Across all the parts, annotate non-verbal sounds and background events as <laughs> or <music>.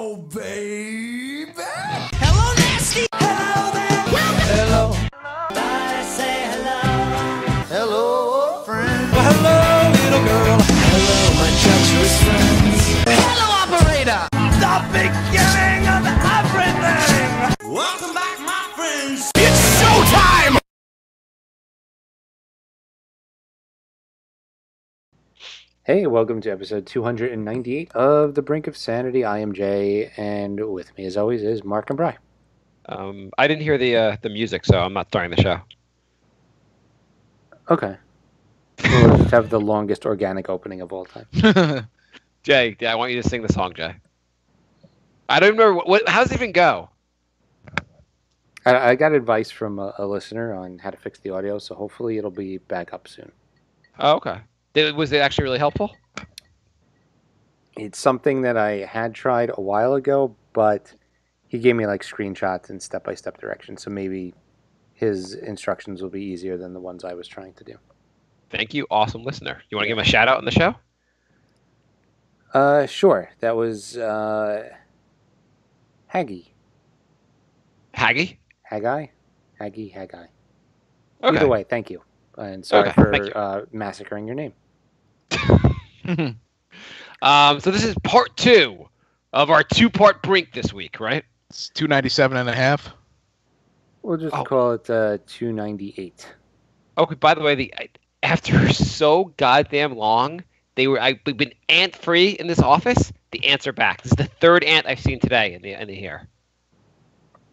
Hello, baby. Hey, welcome to episode 298 of The Brink of Sanity. I am Jay, and with me, as always, is Marc and Bri. Um, I didn't hear the uh, the music, so I'm not starting the show. Okay. We'll just have the longest organic opening of all time. <laughs> Jay, I want you to sing the song, Jay. I don't remember what, what how does it even go? I, I got advice from a, a listener on how to fix the audio, so hopefully it'll be back up soon. Oh, okay. Did, was it actually really helpful? It's something that I had tried a while ago, but he gave me like screenshots and step by step directions, so maybe his instructions will be easier than the ones I was trying to do. Thank you, awesome listener. You want to give him a shout out on the show? Uh, sure. That was uh, Haggy. Haggy. Haggai? Haggy, Haggai. Okay. Either way, thank you. And sorry Okay, thank you. for uh, massacring your name. <laughs> Um, so this is part two of our two part brink this week, right? It's 297 and a half. We'll just Oh. call it uh, 298. Okay. By the way, the after so goddamn long, they were I've been ant free in this office. The ants are back. This is the third ant I've seen today in the in the here.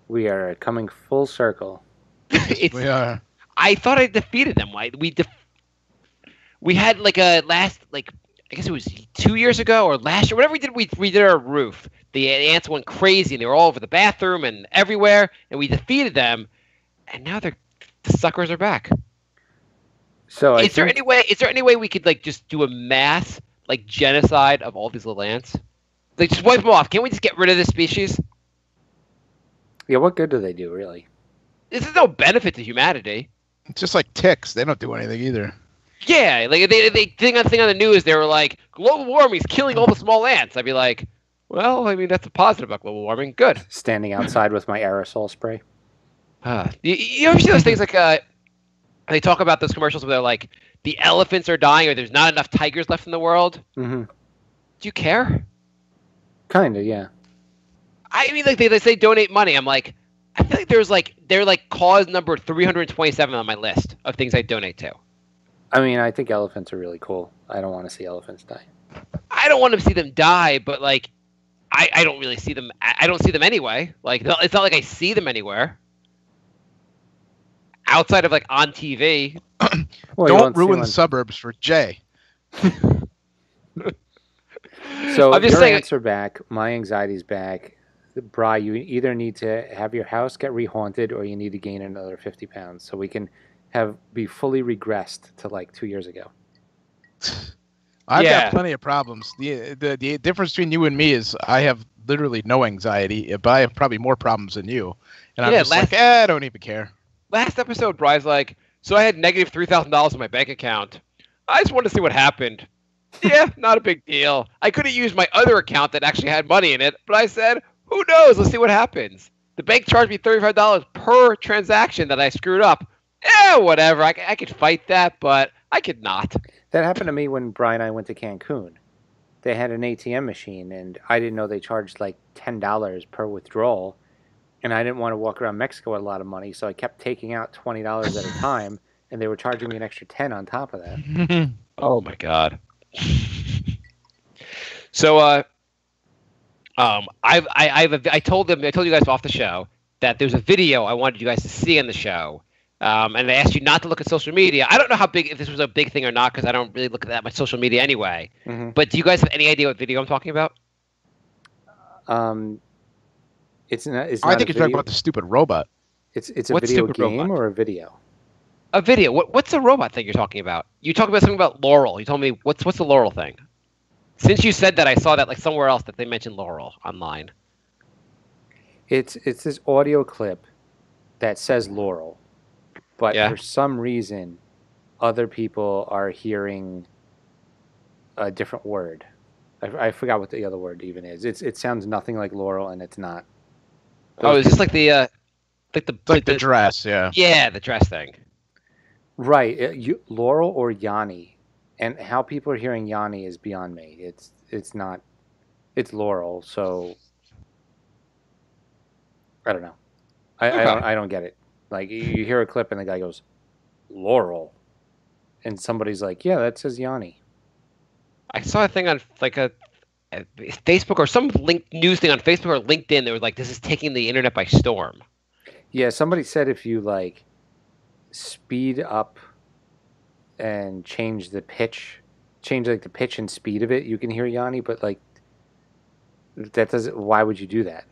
We are coming full circle. <laughs> We are. I thought I defeated them. I, we def- we had like a last like I guess it was two years ago or last year. Whatever we did, we we did our roof. The ants went crazy and they were all over the bathroom and everywhere, and we defeated them. And now they're the suckers are back. So I is there think- any way? Is there any way we could like just do a mass like genocide of all these little ants? Like just wipe them off. Can't we just get rid of this species? yeah, what good do they do, really? This is no benefit to humanity. It's just like ticks. They don't do anything either. Yeah, like they they thing on thing on the news, they were like global warming is killing all the small ants. I'd be like, well, I mean that's a positive about global warming. Good. Standing outside with my aerosol spray. Uh, you, you ever see those things like uh, they talk about those commercials where they're like the elephants are dying or there's not enough tigers left in the world. Mm-hmm. Do you care? Kind of, yeah. I mean, like they, they say donate money. I'm like, I feel like there's like they're like cause number 327 on my list of things I donate to. I mean, I think elephants are really cool. I don't want to see elephants die. I don't want to see them die, but like, I, I don't really see them. I I don't see them anyway. Like, it's not like I see them anywhere outside of like on TV. <clears throat> Well, don't ruin the suburbs for Jay. <laughs> So I'm just your saying- ants are back. My anxiety's back. Bri, you either need to have your house get rehaunted or you need to gain another 50 pounds so we can have be fully regressed to like two years ago. <laughs> I've Yeah. got plenty of problems. The, the the difference between you and me is I have literally no anxiety, but I have probably more problems than you. And I'm just last- like, eh, I don't even care. Last episode, Bri's like, so I had negative three thousand dollars in my bank account. I just wanted to see what happened. yeah, not a big deal. I could have used my other account that actually had money in it, but I said, who knows? Let's see what happens. The bank charged me thirty-five dollars per transaction that I screwed up. Yeah, whatever. I, I could fight that, but I could not. That happened to me when Brian and I went to Cancun. They had an ATM machine, and I didn't know they charged like ten dollars per withdrawal. And I didn't want to walk around Mexico with a lot of money, so I kept taking out twenty dollars at a <laughs> time, and they were charging me an extra ten on top of that. <laughs> Oh my god. <laughs> so uh um I've I, I've I told them I told you guys off the show that there's a video I wanted you guys to see on the show. Um, and they asked you not to look at social media. I don't know how big if this was a big thing or not because I don't really look at that much social media anyway. Mhm. But do you guys have any idea what video I'm talking about? Um, it's not. It's I think a you're talking about the stupid robot. It's it's a What video game robot? or a video. A video. What what's the robot thing you're talking about? You talked about something about Laurel. You told me what's what's the Laurel thing? Since you said that, I saw that like somewhere else that they mentioned Laurel online. It's it's this audio clip that says Laurel, but Yeah. for some reason, other people are hearing a different word. I, I, forgot what the other word even is. It's it sounds nothing like Laurel, and it's not. Oh, is this like the uh, like the It's like the dress, yeah. yeah the dress thing? Right, it- you, Laurel or Yanni, and how people are hearing Yanni is beyond me. It's it's not, it's Laurel. So I don't know. I, Okay. I don't I don't get it. Like you hear a clip and the guy goes, Laurel, and somebody's like, yeah, that says Yanni. I saw a thing on like a, a Facebook or some link news thing on Facebook or LinkedIn. They were like, "This is taking the internet by storm." Yeah, somebody said if you like speed up and change the pitch, change like the pitch and speed of it, you can hear Yanni, but like that doesn't why would you do that?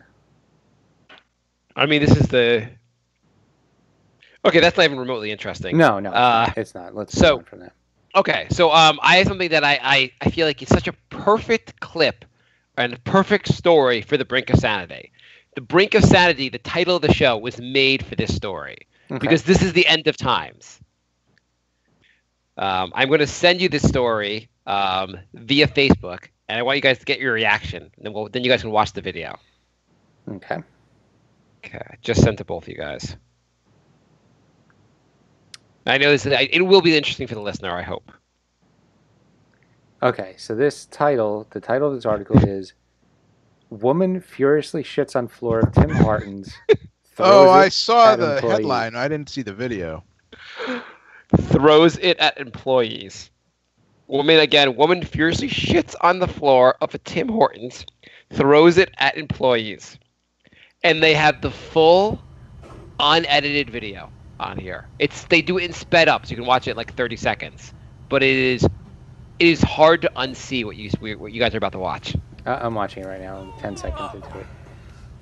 I mean, this is the. Okay, that's not even remotely interesting. No, no, it's, Uh, not. it's not. Let's so- from that. Okay, so um, I have something that I, I, I feel like it's such a perfect clip and a perfect story for the brink of sanity. The brink of sanity, the title of the show, was made for this story Okay. because this is the end of times. Um, I'm going to send you this story um, via Facebook, and I want you guys to get your reaction. And then, we'll, then you guys can watch the video. okay. Okay, just sent to both of you guys. I know this. It will be interesting for the listener. I hope. Okay, so this title, the title of this article <laughs> is "Woman Furiously Shits on Floor of Tim Hortons." <laughs> Oh, I saw the employee." headline. I didn't see the video. throws it at employees. Woman again, woman furiously shits on the floor of a Tim Hortons, throws it at employees. And they have the full unedited video on here. It's they do it in sped up, so you can watch it in like 30 seconds. But it is it is hard to unsee what you what you guys are about to watch. Uh, I'm watching it right now. I'm 10 seconds into it.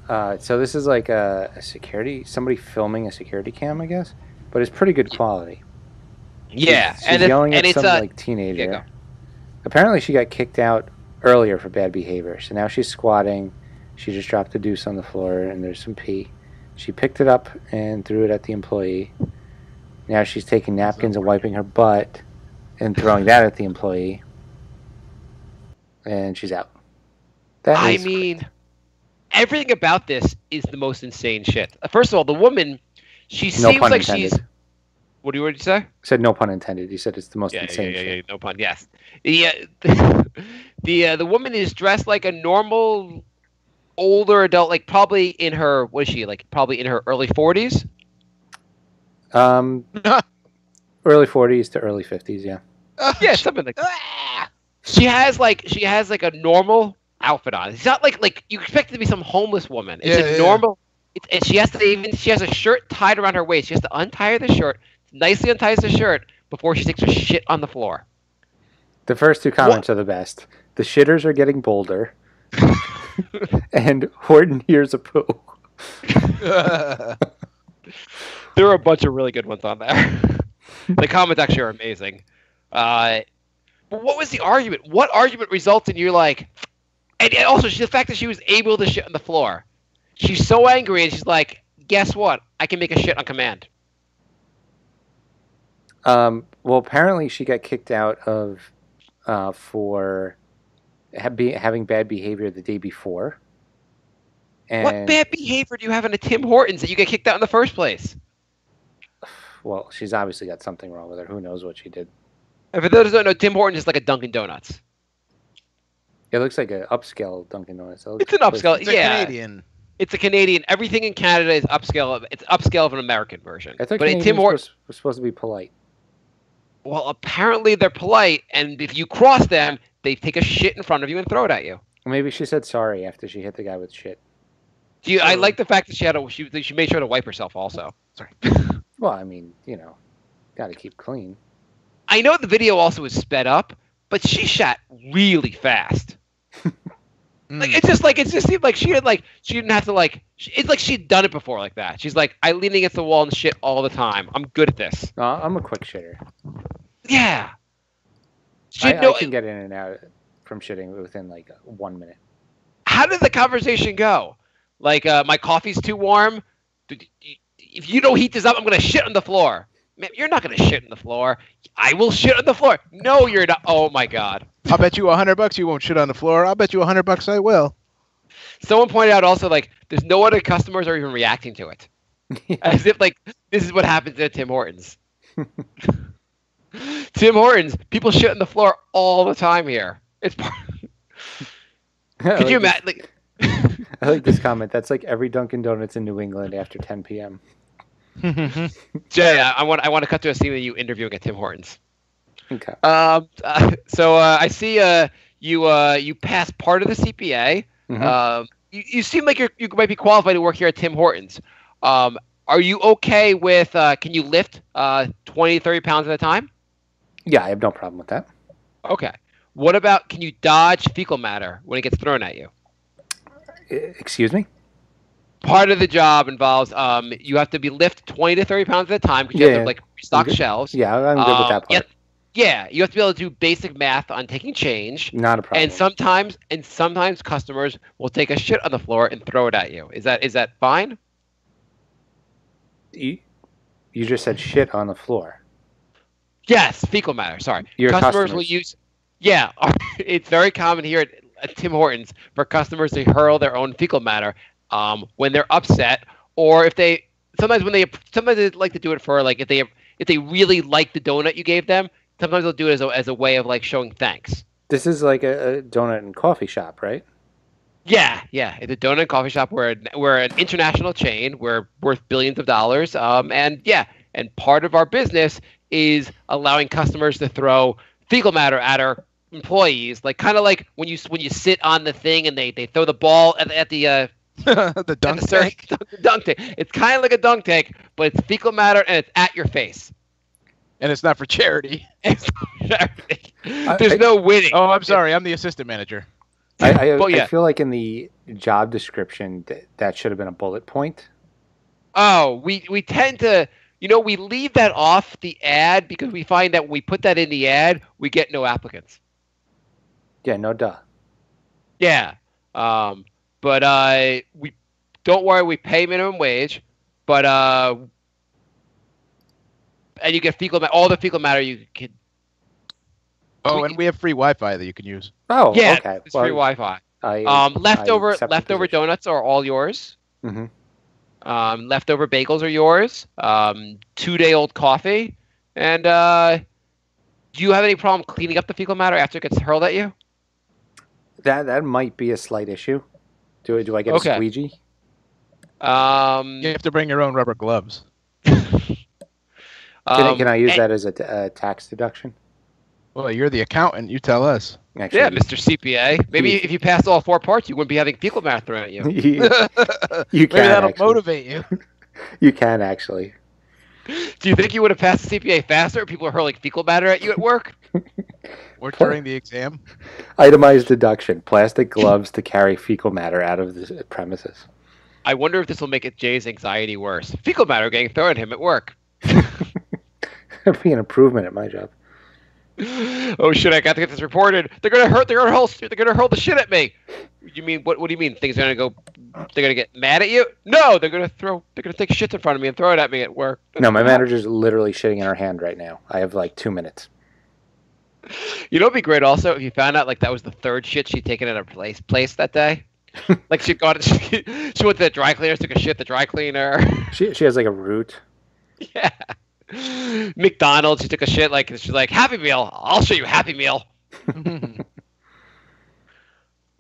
Uh, so this is like a, a security, somebody filming a security cam, I guess, but it's pretty good quality. Yeah, she's, and she's it's, yelling and at it's some a like teenager. yeah. Apparently, she got kicked out earlier for bad behavior. So now she's squatting. She just dropped a deuce on the floor, and there's some pee. She picked it up and threw it at the employee. Now she's taking napkins and wiping her butt and throwing that at the employee. And she's out. That I mean, everything about this is the most insane shit. First of all, the woman, she no seems like intended. she's. What do you what did you say? said no pun intended. You said it's the most Yeah, yeah, insane yeah, shit. yeah, no pun. Yes. Yeah. <laughs> the uh, the woman is dressed like a normal older adult, like probably in her what is she like? Probably in her early forties. Um, <laughs> early 40s to early 50s, yeah. Yeah, something like. She has like she has like a normal outfit on. It's not like like you expect it to be some homeless woman. It's Yeah, a yeah. normal. It's, and she has to even she has a shirt tied around her waist. She has to untie the shirt, nicely unties the shirt before she takes her shit on the floor. The first two comments are the best. The shitters are getting bolder. <laughs> and Horton hears a poo. <laughs> There are a bunch of really good ones on there. <laughs> the comments actually are amazing. Uh, but what was the argument? What argument results in you like? And, and also the fact that she was able to shit on the floor. She's so angry, and she's like, "Guess what? I can make a shit on command." Um, well, apparently she got kicked out of uh, for having bad behavior the day before. And, what bad behavior do you have in a Tim Hortons that you get kicked out in the first place? Well, she's obviously got something wrong with her. Who knows what she did? And for those who don't know, Tim Hortons is like a Dunkin' Donuts. It looks like an upscale Dunkin' Donuts. It It's an upscale. It's a yeah, Canadian. it's a Canadian. Everything in Canada is upscale. Of, it's upscale of an American version. I thought but Canadians Tim Hortons, was, was supposed to be polite. Well, apparently they're polite, and if you cross them, they take a shit in front of you and throw it at you. Maybe she said sorry after she hit the guy with shit. Do you, I like the fact that she had a she, she made sure to wipe herself also. Sorry. <laughs> Well, I mean, you know, got to keep clean. I know the video also is sped up, but she shot really fast. <laughs> Like Mm. it's just like it just seemed like she had like she didn't have to like she, it's like she'd done it before like that. She's like I lean against the wall and shit all the time. I'm good at this. No, I'm a quick shitter. Yeah. She I, know I can get in and out from shitting within like one minute. how did the conversation go? Like uh, my coffee's too warm. If you don't heat this up, I'm gonna shit on the floor. Man, you're not gonna shit on the floor. I will shit on the floor. No, you're not. Oh my god. I'll bet you a hundred bucks you won't shit on the floor. I'll bet you a hundred bucks I will. Someone pointed out also like there's no other customers are even reacting to it. <laughs> As if like this is what happens at Tim Hortons. <laughs> Tim Hortons, people shit on the floor all the time here. It's part. <laughs> I Could you imagine? Like, I like this comment. That's like every Dunkin' Donuts in New England after 10 p.m. Jay, I, I want I want to cut to a scene of you interviewing at Tim Hortons. Okay. Um, uh, <laughs> so uh, I see uh, you uh, you passed part of the CPA. Mhm. Um, you, you seem like you're, you might be qualified to work here at Tim Hortons. Um, are you okay with? Uh, can you lift uh, 20, 30 pounds at a time? Yeah, I have no problem with that. Okay. What about can you dodge fecal matter when it gets thrown at you? Excuse me? Part of the job involves um, you have to be lift 20 to 30 pounds at a time because you Yeah, have to like restock shelves. Yeah, I'm good with Um, that yeah, part. yeah, you have to be able to do basic math on taking change. Not a problem. And sometimes, and sometimes customers will take a shit on the floor and throw it at you. Is that is that fine? you, you just said shit on the floor. Yes, fecal matter. Sorry, Your customers will use. Yeah, <laughs> it's very common here at, at Tim Hortons for customers to hurl their own fecal matter um, when they're upset, or if they sometimes when they sometimes they like to do it for like if they if they really like the donut you gave them. Sometimes they'll do it as a, as a way of like showing thanks. This is like a, a donut and coffee shop, right? Yeah, yeah. It's a donut and coffee shop. We're we're an international chain. We're worth billions of dollars. Um, and yeah, and part of our business is allowing customers to throw fecal matter at our employees, like kind of like when you when you sit on the thing and they, they throw the ball at, at the uh, <laughs> the dunk the tank. <laughs> the dunk tank. It's kind of like a dunk tank, but it's fecal matter and it's at your face. and it's not for charity. <laughs> It's There's I- no winning. Oh, I'm sorry. I'm the assistant manager. I, I, Well, yeah. I feel like in the job description that, that should have been a bullet point. Oh, we we tend to, you know, we leave that off the ad because we find that when we put that in the ad, we get no applicants. Yeah, no duh. Yeah. Um, but uh, we don't worry, we pay minimum wage, but uh, and you get fecal ma- all the fecal matter you can. Oh, We- and we have free Wi-Fi that you can use. Oh, yeah, okay. it's free Wi-Fi. I, Um, leftover accept leftover donuts are all yours. Mm-hmm. Um, leftover bagels are yours. Um, two day old coffee. And uh, do you have any problem cleaning up the fecal matter after it gets hurled at you? That that might be a slight issue. Do I do I get Okay. a squeegee? Um, You have to bring your own rubber gloves. Can, I, um, can I use and- that as a, t- a tax deduction? Well, you're the accountant. You tell us. Actually, Yeah, Mr. CPA. Maybe Geez. if you passed all four parts, you wouldn't be having fecal matter thrown at you. <laughs> you, <laughs> you Maybe can that'll actually. motivate you. <laughs> You can actually. Do you think you would have passed the CPA faster if people were hurling fecal matter at you at work? Or during the exam. Itemized deduction: plastic gloves to carry fecal matter out of the premises. I wonder if this will make it Jay's anxiety worse. Fecal matter getting thrown at him at work. <laughs> That'd be an improvement at my job. Oh shit! I got to get this reported. They're gonna hurt. They're gonna hurl. They're gonna hurl the shit at me. You mean what? What do you mean? Things are gonna go? They're gonna get mad at you? No, they're gonna throw. They're gonna take shit in front of me and throw it at me at work. No, my manager's literally shitting in her hand right now. I have like two minutes. You know, it'd be great also if you found out like that was the third shit she'd taken at her place place that day. <laughs> like she'd gone. <laughs> She, she went to the dry cleaners, took a shit at the dry cleaner. She she has like a root. <laughs> yeah. McDonald's, she took a shit like she's like Happy Meal. I'll show you Happy Meal. <laughs> I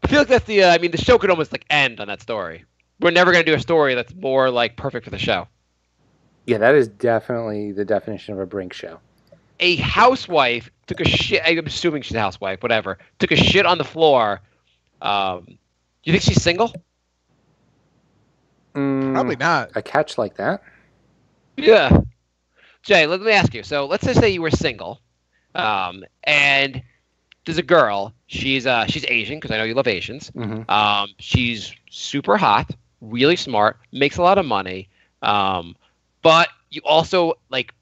feel like that's the. Uh, I mean, the show could almost like end on that story. We're never gonna do a story that's more like perfect for the show. Yeah, that is definitely the definition of a brink show. A housewife took a shit. I'm assuming she's a housewife. Whatever. Took a shit on the floor. Um, you think she's single? Mm, Probably not. a catch like that. Yeah. Jay, let me ask you. So let's just say you were single, um, and there's a girl. She's uh, she's Asian because I know you love Asians. hmm Um, she's super hot, really smart, makes a lot of money. Um, but you also like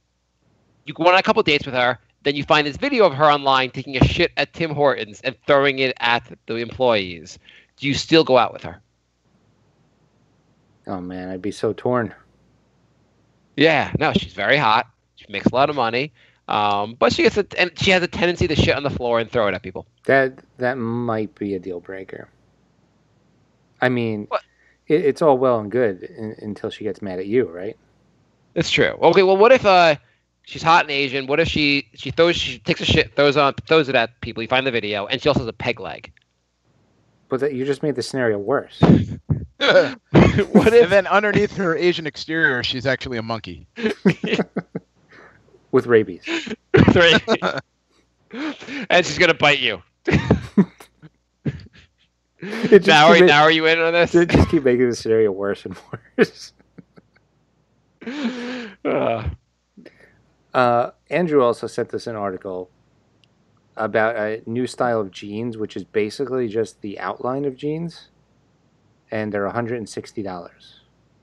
you go on a couple dates with her. Then you find this video of her online taking a shit at Tim Hortons and throwing it at the employees. Do you still go out with her? Oh man, I'd be so torn. Yeah, no, she's very hot. She makes a lot of money, um, but she gets a, and she has a tendency to shit on the floor and throw it at people. That that might be a deal breaker. I mean, it, it's all well and good in, until she gets mad at you, right? That's true. Okay, well, what if uh, she's hot and Asian? What if she she throws she takes a shit, throws on throws it at people? You find the video, and she also has a peg leg. But that you just made the scenario worse. <laughs> <laughs> what if then underneath her Asian exterior, she's actually a monkey. <laughs> with rabies. three? <laughs> and she's gonna bite you. It just Now are, keep, now are you in on this? just keep making the scenario worse and worse. Uh, <laughs> Uh, Andrew also sent us an article about a new style of jeans, which is basically just the outline of jeans, and they're $160.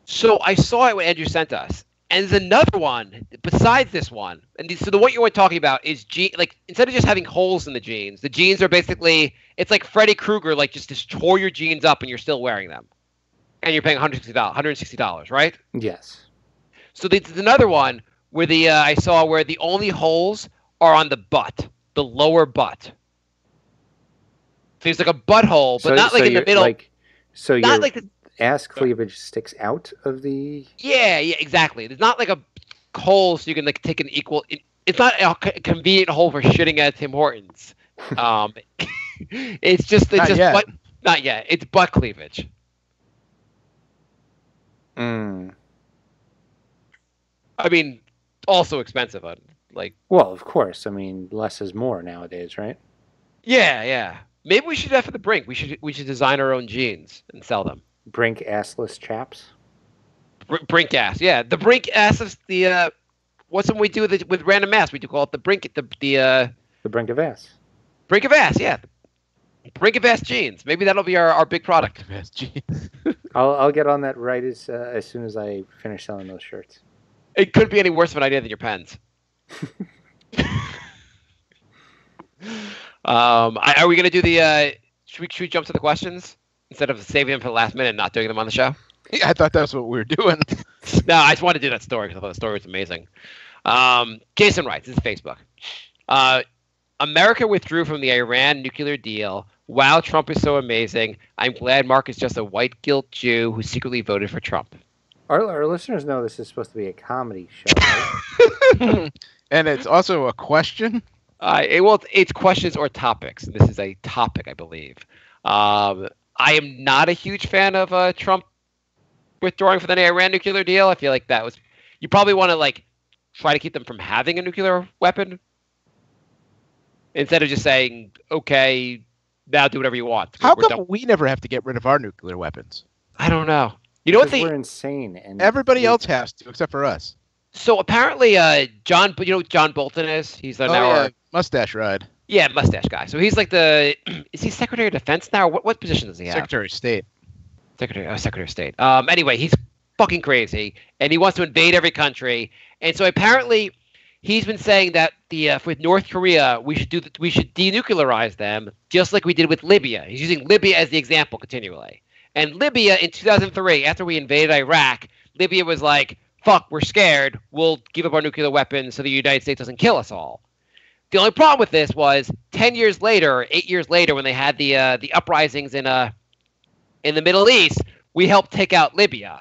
so I saw it when Andrew sent us, and there's another one besides this one. And so the one you were talking about is je- like instead of just having holes in the jeans, the jeans are basically it's like Freddy Krueger, like just just tore your jeans up and you're still wearing them, and you're paying 160 dollars, 160 dollars, right? Yes. So there's another one where the uh, I saw where the only holes are on the butt, the lower butt. So there's like a butthole, but So- not like so in the middle. Like, so not like the ass cleavage sticks out of the. yeah, yeah, exactly. There's not like a hole so you can like take an equal. It's not a convenient hole for shitting at Tim Hortons. <laughs> Um, <laughs> it's just it's Not just yet. butt, not yet. It's butt cleavage. Mm. I mean, also expensive. Like Well, of course. I mean, less is more nowadays, right? yeah, yeah. Maybe we should do that for the brink. We should we should design our own jeans and sell them. Brink assless chaps. Br- brink ass, yeah. The brink ass is the uh, what's when we do with, the, with random ass? We do call it the brink the the uh, The brink of ass. brink of ass, yeah. Brink of ass jeans. Maybe that'll be our, our big product. Yes, gee. <laughs> I'll I'll get on that right as uh, as soon as I finish selling those shirts. It could be any worse of an idea than your pens. <laughs> <laughs> um, I, are we gonna do the? Uh, should we should we jump to the questions instead of saving them for the last minute and not doing them on the show? <laughs> Yeah, I thought that's what we were doing. <laughs> no, I just wanted to do that story because I thought the story was amazing. Um, Jason writes, this is Facebook. Uh, America withdrew from the Iran nuclear deal. Wow, Trump is so amazing. I'm glad Marc is just a white guilt Jew who secretly voted for Trump. Our, our listeners know this is supposed to be a comedy show. Right? <laughs> and it's also a question. Uh, it, well, it's questions or topics. This is a topic, I believe. Um, I am not a huge fan of uh, Trump withdrawing from the Iran nuclear deal. I feel like that was you probably want to like try to keep them from having a nuclear weapon instead of just saying, "Okay, now do whatever you want." How We're come done." we never have to get rid of our nuclear weapons? I don't know. You know what Because they? we're insane and Everybody else has to, except for us. So apparently, uh, John, you know, John Bolton is. He's uh, Oh, now yeah, our mustache ride. Yeah mustache guy. So he's like the <clears throat> is he Secretary of Defense now? What what position does he have? Secretary of State. Secretary, oh, Secretary of State. Um, anyway, he's fucking crazy, and he wants to invade every country. And so apparently, he's been saying that the uh, with North Korea, we should do the, we should denuclearize them, just like we did with Libya. He's using Libya as the example continually. And Libya in 2003, after we invaded Iraq, Libya was like, "Fuck, we're scared. We'll give up our nuclear weapons so the United States doesn't kill us all." The only problem with this was 10 years later, eight years later, when they had the uh, the uprisings in uh, in the Middle East, we helped take out Libya.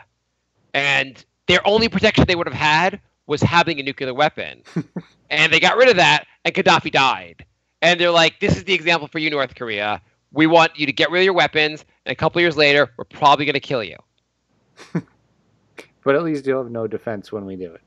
And their only protection they would have had was having a nuclear weapon. <laughs> and they got rid of that, and Gaddafi died. And they're like, this is the example for you, North Korea. We want you to get rid of your weapons, and a couple years later, we're probably going to kill you. <laughs> But at least you'll have no defense when we do it.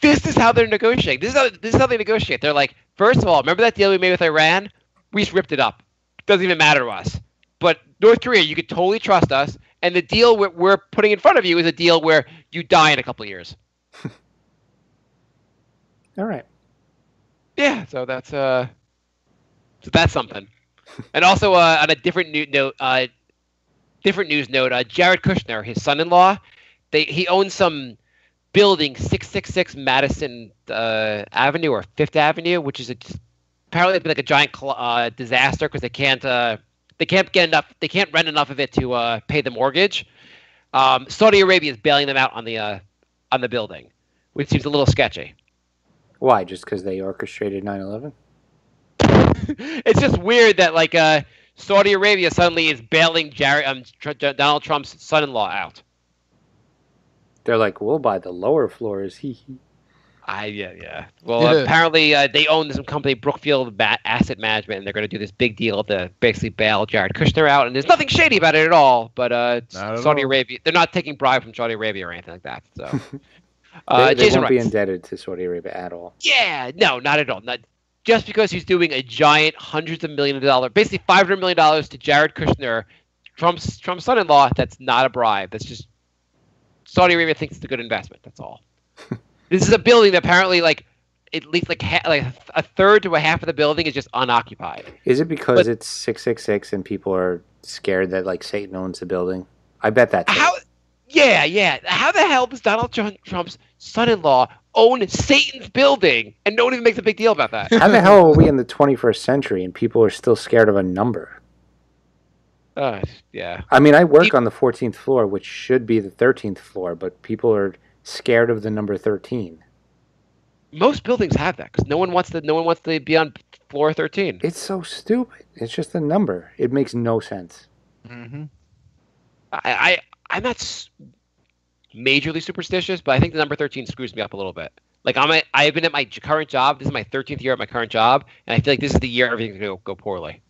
This is how they're negotiating. This is how, this is how they negotiate. They're like, first of all, remember that deal we made with Iran? We just ripped it up. Doesn't even matter to us. But North Korea, you could totally trust us. And the deal we're, we're putting in front of you is a deal where you die in a couple of years. <laughs> All right. Yeah, so that's uh, so that's something. <laughs> and also uh, on a different new note, uh, different news note, uh, Jared Kushner, his son-in-law, they he owns some building six six six Madison uh, Avenue or Fifth Avenue, which is a, apparently it's been like a giant uh, disaster because they can't uh, they can't get enough they can't rent enough of it to uh, pay the mortgage. Um, Saudi Arabia is bailing them out on the uh, on the building, which seems a little sketchy. Why? Just because they orchestrated 9/11? <laughs> it's just weird that like uh, Saudi Arabia suddenly is bailing Jared, um, Tr- Donald Trump's son-in-law out. They're like, we'll buy the lower floors. Hee hee. I yeah yeah. Well, Yeah. apparently uh, they own some company, Brookfield Ba- Asset Management, and they're going to do this big deal to basically bail Jared Kushner out. And there's nothing shady about it at all. But uh, Not Saudi all. Arabia, they're not taking bribe from Saudi Arabia or anything like that. So, <laughs> uh, they they Jason won't be indebted to Saudi Arabia at all. yeah, no, not at all. Not just because he's doing a giant hundreds of millions of dollars, basically five hundred million dollars to Jared Kushner, Trump's Trump's son-in-law. That's not a bribe. That's just Saudi Arabia thinks it's a good investment. That's all. <laughs> this is a building that apparently, like, at least like ha- like a third to a half of the building is just unoccupied. Is it because But- it's 666 and people are scared that like Satan owns the building? I bet that's it. How? Yeah, yeah. How the hell does Donald Trump- Trump's son-in-law own Satan's building and no one even makes a big deal about that? How the hell are we in the 21st century and people are still scared of a number? Uh, yeah. I mean, I work on the 14th floor, which should be the 13th floor, but people are scared of the number 13. Most buildings have that because no one wants to. No one wants to be on floor thirteen. It's so stupid. It's just a number. It makes no sense. Mm-hmm. I, I I'm not s- majorly superstitious, but I think the number thirteen screws me up a little bit. Like I'm a, I've been at my current job. This is my thirteenth year at my current job, and I feel like this is the year everything's gonna go, go poorly.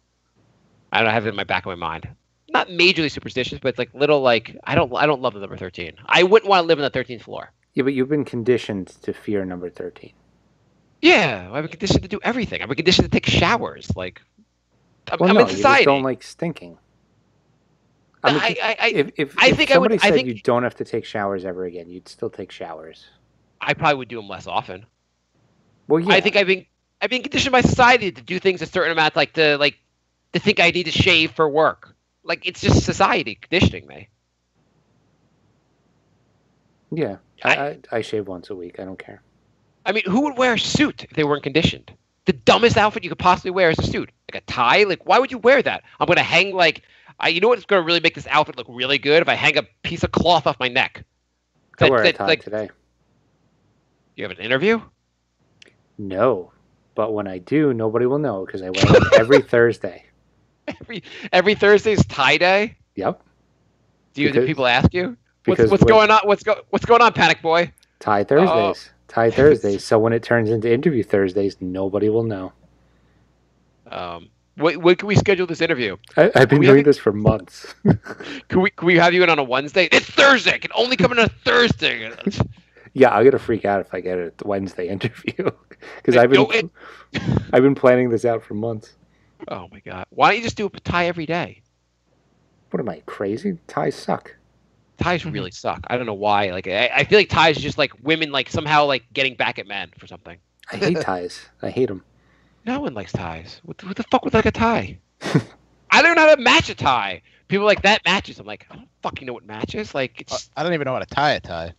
I don't have it in my back of my mind. Not majorly superstitious, but it's like little like I don't I don't love the number thirteen. I wouldn't want to live on the thirteenth floor. Yeah, but you've been conditioned to fear number 13. Yeah, I've been conditioned to do everything. I've been conditioned to take showers. Like I'm, Well, I'm no, in you society. don't like stinking. I mean, I, I, if if, I if think I would- somebody I said think- you don't have to take showers ever again, you'd still take showers. I probably would do them less often. Well, yeah. I think I've been I've been conditioned by society to do things a certain amount, like to like to think I need to shave for work. Like it's just society conditioning me. Yeah, I, I, I shave once a week. I don't care. I mean, who would wear a suit if they weren't conditioned? The dumbest outfit you could possibly wear is a suit, like a tie. Like, why would you wear that? I'm gonna hang like, I, you know what's gonna really make this outfit look really good if I hang a piece of cloth off my neck. I That- wear a tie like, today. you have an interview? No, but when I do, nobody will know because I wear it every <laughs> Thursday. <laughs> Every every Thursday's tie day. Yep, Do you? do people ask you? What's, because what's when- going on? What's go What's going on, Panic Boy? tie Thursdays. Tie <laughs> Thursdays. So when it turns into interview Thursdays, nobody will know. Um, when, when can we schedule this interview? I, I've been doing this for months. <laughs> Can we can we have you in on a Wednesday? It's Thursday. It can only come in on a Thursday. yeah, I'll get a freak out if I get a Wednesday interview because I've been I've been planning this out for months. Oh my god! Why don't you just do a tie every day? What am I crazy? Ties suck. Ties really suck. I don't know why. Like I, I feel like ties is just like women like somehow like getting back at men for something. I hate ties. I hate them. No one likes ties. What, the- what the fuck would like a tie? <laughs> I don't know how to match a tie. People are like that matches. I'm like I don't fucking know what matches. Like it's I don't even know how to tie a tie.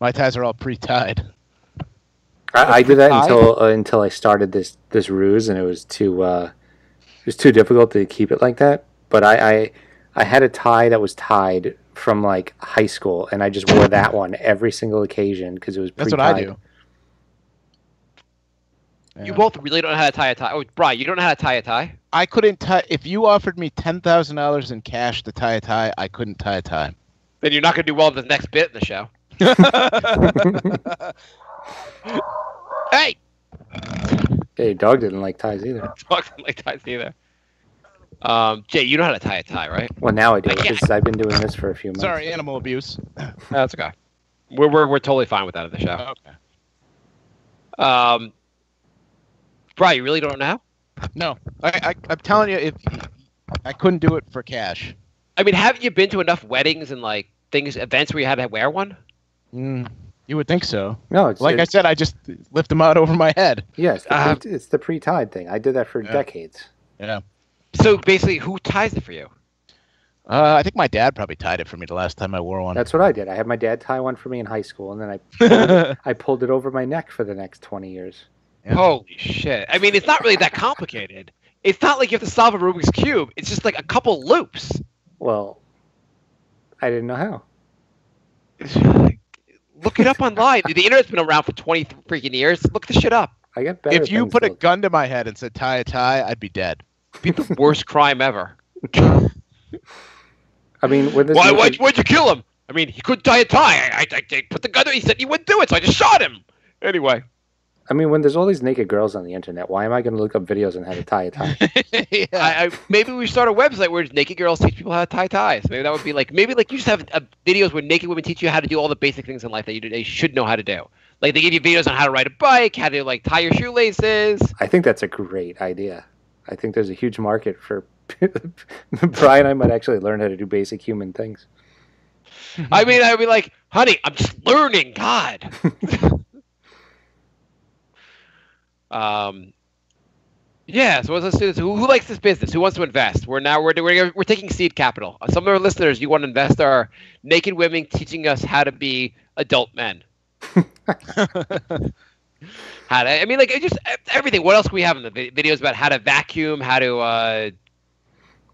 My ties are all pre-tied. I, I did that until uh, until I started this this ruse, and it was too uh, it was too difficult to keep it like that. But I, I I had a tie that was tied from like high school, and I just wore that one every single occasion because it was That's what I pre-tied. do. you Yeah. both really don't know how to tie a tie. Oh, Brian, you don't know how to tie a tie. I couldn't tie. If you offered me ten thousand dollars in cash to tie a tie, I couldn't tie a tie. Then you're not gonna do well in the next bit in the show. <laughs> <laughs> Hey, Hey, dog didn't like ties either. <laughs> Dog didn't like ties either. Um, Jay, you know how to tie a tie, right? Well, now I do I can't- because I've been doing this for a few months. Sorry, animal abuse. <laughs> That's okay. We're, we're we're totally fine with that at the show. Okay. Um, Brian, you really don't know? No, I, I I'm telling you, if I couldn't do it for cash. I mean, haven't you been to enough weddings and like things, events where you had to wear one? Mm, you would think so. No, it's Like I said, I just lift them out over my head. yes, the Uh, it's the pre-tied thing. I did that for Yeah. decades. Yeah. So basically, who ties it for you? Uh, I think my dad probably tied it for me the last time I wore one. That's what I did. I had my dad tie one for me in high school, and then I <laughs> pulled it, I pulled it over my neck for the next twenty years. Yeah. Holy shit! I mean, it's not really that complicated. It's not like you have to solve a Rubik's cube. It's just like a couple loops. Well, I didn't know how. <laughs> Look it up online. The internet's been around for 20 freaking years. Look the shit up. I get better. If you put a gun to my head and said tie a tie, I'd be dead. Be the worst crime ever. <laughs> I mean, when Why? Why'd, why'd you kill him? I mean, he couldn't tie a tie. I, I, I put the gun. He said he wouldn't do it, so I just shot him. Anyway, I mean, when there's all these naked girls on the internet, why am I going to look up videos on how to tie a tie? <laughs> yeah. I, I maybe we start a website where naked girls teach people how to tie ties. Maybe that would be like maybe like you just have uh, videos where naked women teach you how to do all the basic things in life that you, they should know how to do. Like they give you videos on how to ride a bike, how to like tie your shoelaces. I think that's a great idea. I think there's a huge market for. <laughs> Brian, I might actually learn how to do basic human things. I mean, I'd be like, honey, I'm just learning. God. <laughs> um. Yeah, so let's do this. Who, who likes this business? Who wants to invest? We're now we're, we're we're taking seed capital. Uh, Some of our listeners, you want to invest, are naked women teaching us how to be adult men. <laughs> how to, I mean, like just everything. What else can we have in the videos about how to vacuum, how to uh,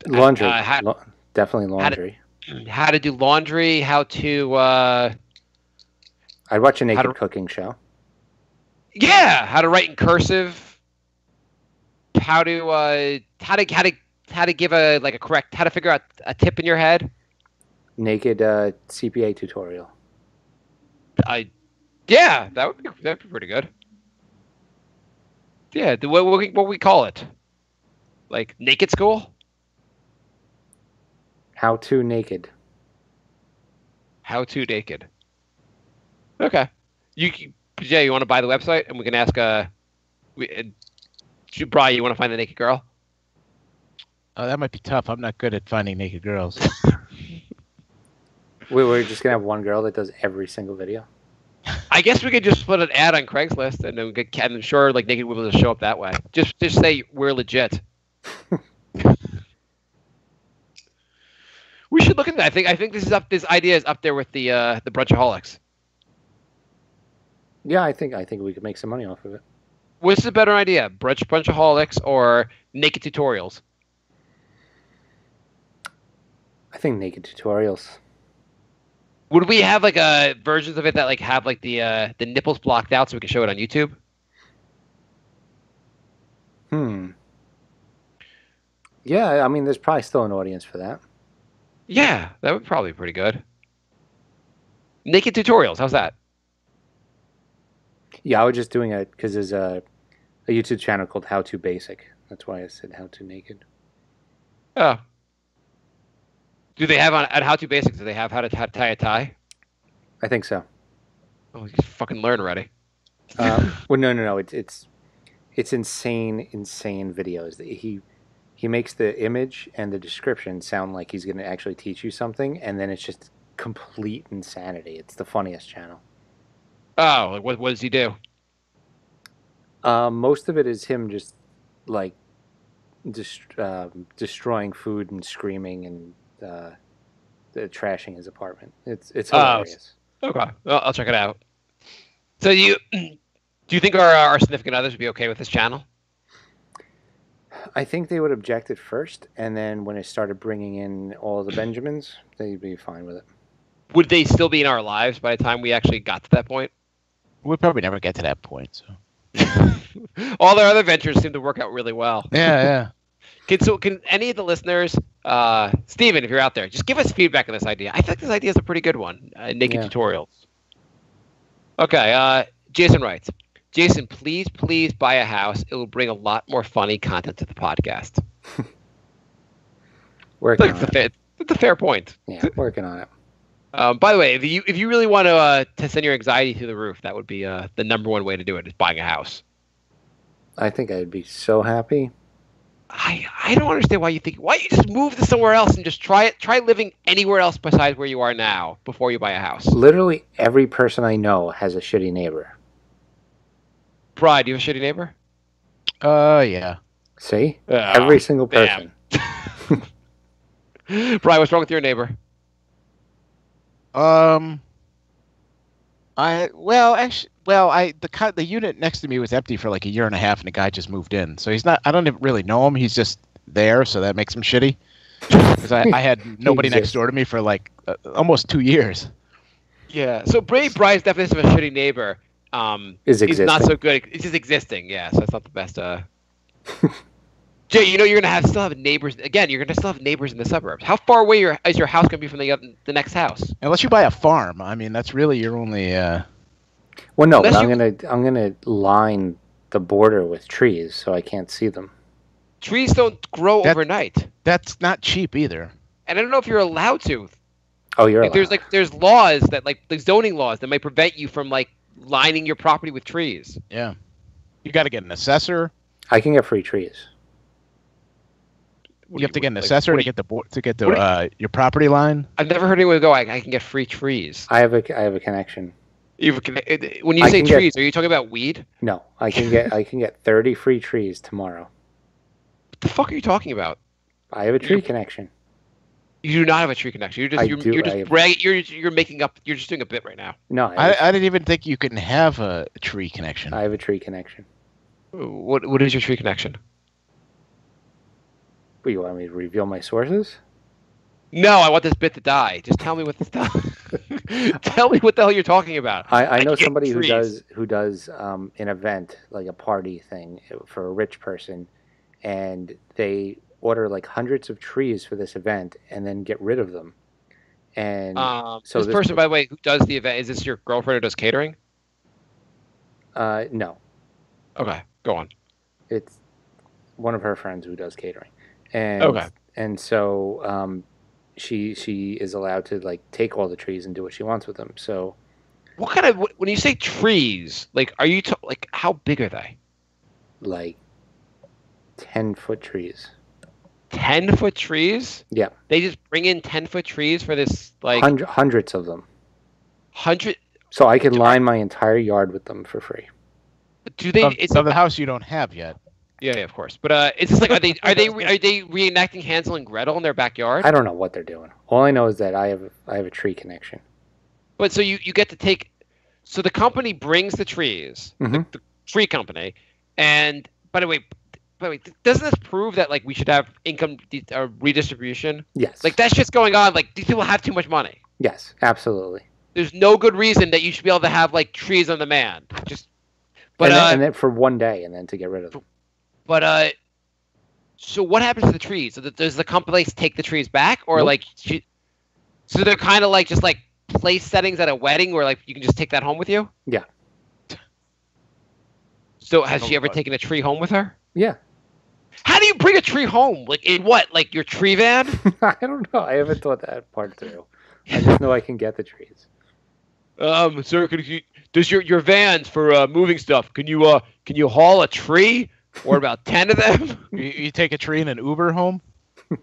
Laundry, uh, ha- Lo- definitely how to- laundry. <clears throat> how to do laundry, how to uh, I'd watch a naked to- cooking show. Yeah, how to write in cursive, how to uh, how to how to how to give a like a correct how to figure out a tip in your head. Naked uh, CPA tutorial. I yeah, that would be that'd be pretty good. Yeah, the what what we, what we call it, like naked school, How to naked. how to naked. Okay, you Jay, you want to buy the website and we can ask uh, we, uh, Brian, you want to find the naked girl? Oh, that might be tough. I'm not good at finding naked girls. <laughs> We, we're just gonna have one girl that does every single video. I guess we could just put an ad on Craigslist, and then we could, I'm sure like naked women will show up that way. Just just say we're legit. <laughs> we should look at that. I think I think this is up. This idea is up there with the uh, the brunchaholics. Yeah, I think I think we could make some money off of it. What's the better idea, brunch brunchaholics or naked tutorials? I think naked tutorials. Would we have like uh, versions of it that like have like the uh, the nipples blocked out so we can show it on YouTube? Hmm. Yeah, I mean, there's probably still an audience for that. Yeah, that would probably be pretty good. Naked tutorials, how's that? Yeah, I was just doing it because there's a, a YouTube channel called How to Basic. That's why I said How to Naked. Oh. Do they have on at How to Basics? Do they have how to, tie a tie? I think so. Oh, you fucking learn already. Uh, <laughs> well, no, no, no. It's it's it's insane, insane videos. He he makes the image and the description sound like he's going to actually teach you something, and then it's just complete insanity. It's the funniest channel. Oh, like what, what does he do? Um, most of it is him just like dest- um destroying food and screaming and uh, the trashing his apartment. It's it's Oh. hilarious. Okay, well, I'll check it out. So you <clears throat> do you think our our significant others would be okay with this channel? I think they would object at first, and then when it started bringing in all the <clears throat> Benjamins, they'd be fine with it. Would they still be in our lives by the time we actually got to that point? We'll probably never get to that point. So <laughs> All their other ventures seem to work out really well. yeah, yeah. <laughs> Can so can any of the listeners, uh, Steven, if you're out there, just give us feedback on this idea. I think this idea is a pretty good one. Uh, naked Yeah. tutorials. Okay, uh, Jason writes, Jason, please, please buy a house. It will bring a lot more funny content to the podcast. <laughs> Working That's on a it. fair, that's a fair point. Yeah, working on it. Um, by the way, if you if you really want to uh, to send your anxiety through the roof, that would be uh, the number one way to do it is buying a house. I think I'd be so happy. I I don't understand why you think why don't you just move to somewhere else and just try it try living anywhere else besides where you are now before you buy a house. Literally every person I know has a shitty neighbor. Bri, do you have a shitty neighbor? Uh, yeah. See, Ah, every single person. <laughs> <laughs> Bri, what's wrong with your neighbor? Um, I well actually well I the the unit next to me was empty for like a year and a half, and the guy just moved in. So he's not. I don't even really know him. He's just there, so that makes him shitty. <laughs> Because I, I had <laughs> nobody next exists. door to me for like uh, almost two years. Yeah. So Bray Bri's definition of a shitty neighbor um, Is is not so good. It's just existing. Yeah. So it's not the best. Uh... <laughs> Jay, you know you're gonna have still have neighbors. Again, you're gonna still have neighbors in the suburbs. How far away your, is your house gonna be from the the next house? Unless you buy a farm, I mean, that's really your only. Uh, Well, no, but Unless I'm you- gonna I'm gonna line the border with trees so I can't see them. Trees don't grow That- overnight, that's not cheap either. and I don't know if you're allowed to. Oh, you're Like, there's like there's laws that like the zoning laws that might prevent you from like lining your property with trees. Yeah. You got to get an assessor. I can get free trees. What You have to get an like, assessor what to get the bo- to get the you- uh, your property line. I've never heard anyone go. I, I can get free trees. I have a I have a connection. You've, when you I say can get- trees, are you talking about weed? No, I can get I can get 30 free trees tomorrow. What the fuck are you talking about? I have a tree connection. You do not have a tree connection. You're just I you're, do, you're just have- bragging. You're you're making up. You're just doing a bit right now. No, I I, I didn't even think you can have a tree connection. I have a tree connection. What what is your tree connection? What, you want me to reveal my sources? No, I want this bit to die. Just tell me what this <laughs> does. tell me what the hell you're talking about. I, I know get somebody who does who does um, an event like a party thing for a rich person, and they order like hundreds of trees for this event and then get rid of them. And Um, so this, this person, per- by the way, who does the event, is this your girlfriend who does catering? uh, no, Okay, go on. it's one of her friends who does catering, and Okay. and so um, she she is allowed to like take all the trees and do what she wants with them. So What kind of when you say trees, like are you t- like how big are they? like ten foot trees, Ten foot trees? Yeah. They just bring in ten foot trees for this like Hundred, hundreds of them. hundred. So I can line my entire yard with them for free. Do they? of, it's of the house you don't have yet. Yeah, yeah, of course. But uh, it's just like are they are they <laughs> are they reenacting Hansel and Gretel in their backyard? I don't know what they're doing. All I know is that I have I have a tree connection. But so you you get to take. So the company brings the trees, Mhm. the, the tree company, and by the way, by the way, doesn't this prove that like we should have income de- uh, redistribution? Yes. Like that's just going on. Like these people have too much money. Yes, absolutely. There's no good reason that you should be able to have like trees on demand. Just, but and, then, uh, and then for one day, and then to get rid of them. But uh, so what happens to the trees? So that- does the company take the trees back, or Nope. like, so they're kind of like just like place settings at a wedding, where like you can just take that home with you? Yeah. So has Oh, she ever God. taken a tree home with her? Yeah. How do you bring a tree home? Like in what? Like your tree van? <laughs> I don't know. I haven't thought that part through. I just know I can get the trees. um, sir, could you, does your your vans for uh, moving stuff? Can you uh can you haul a tree or about ten of them? <laughs> You, you take a tree in an Uber home.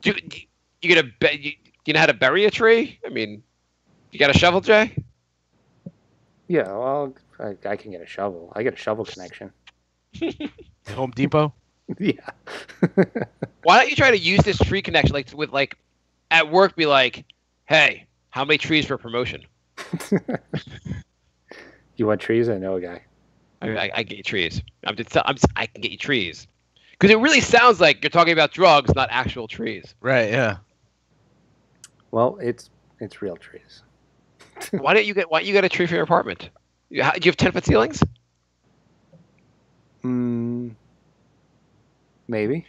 Do, do you gonna be, you, you know how to bury a tree? I mean, you got a shovel, Jay? Yeah, well, I, I can get a shovel. I get a shovel connection. <laughs> Home Depot. <laughs> yeah. Why don't you try to use this tree connection like with like at work? Be like, hey, how many trees for promotion? you want trees? I know a guy. I, I, I get you trees. I'm just, I'm just, I can get you trees. Because it really sounds like you're talking about drugs, not actual trees. Right. Yeah. Well, it's it's real trees. <laughs> why don't you get why don't you get a tree for your apartment? You, ha- do you have ten foot ceilings? Mm, maybe.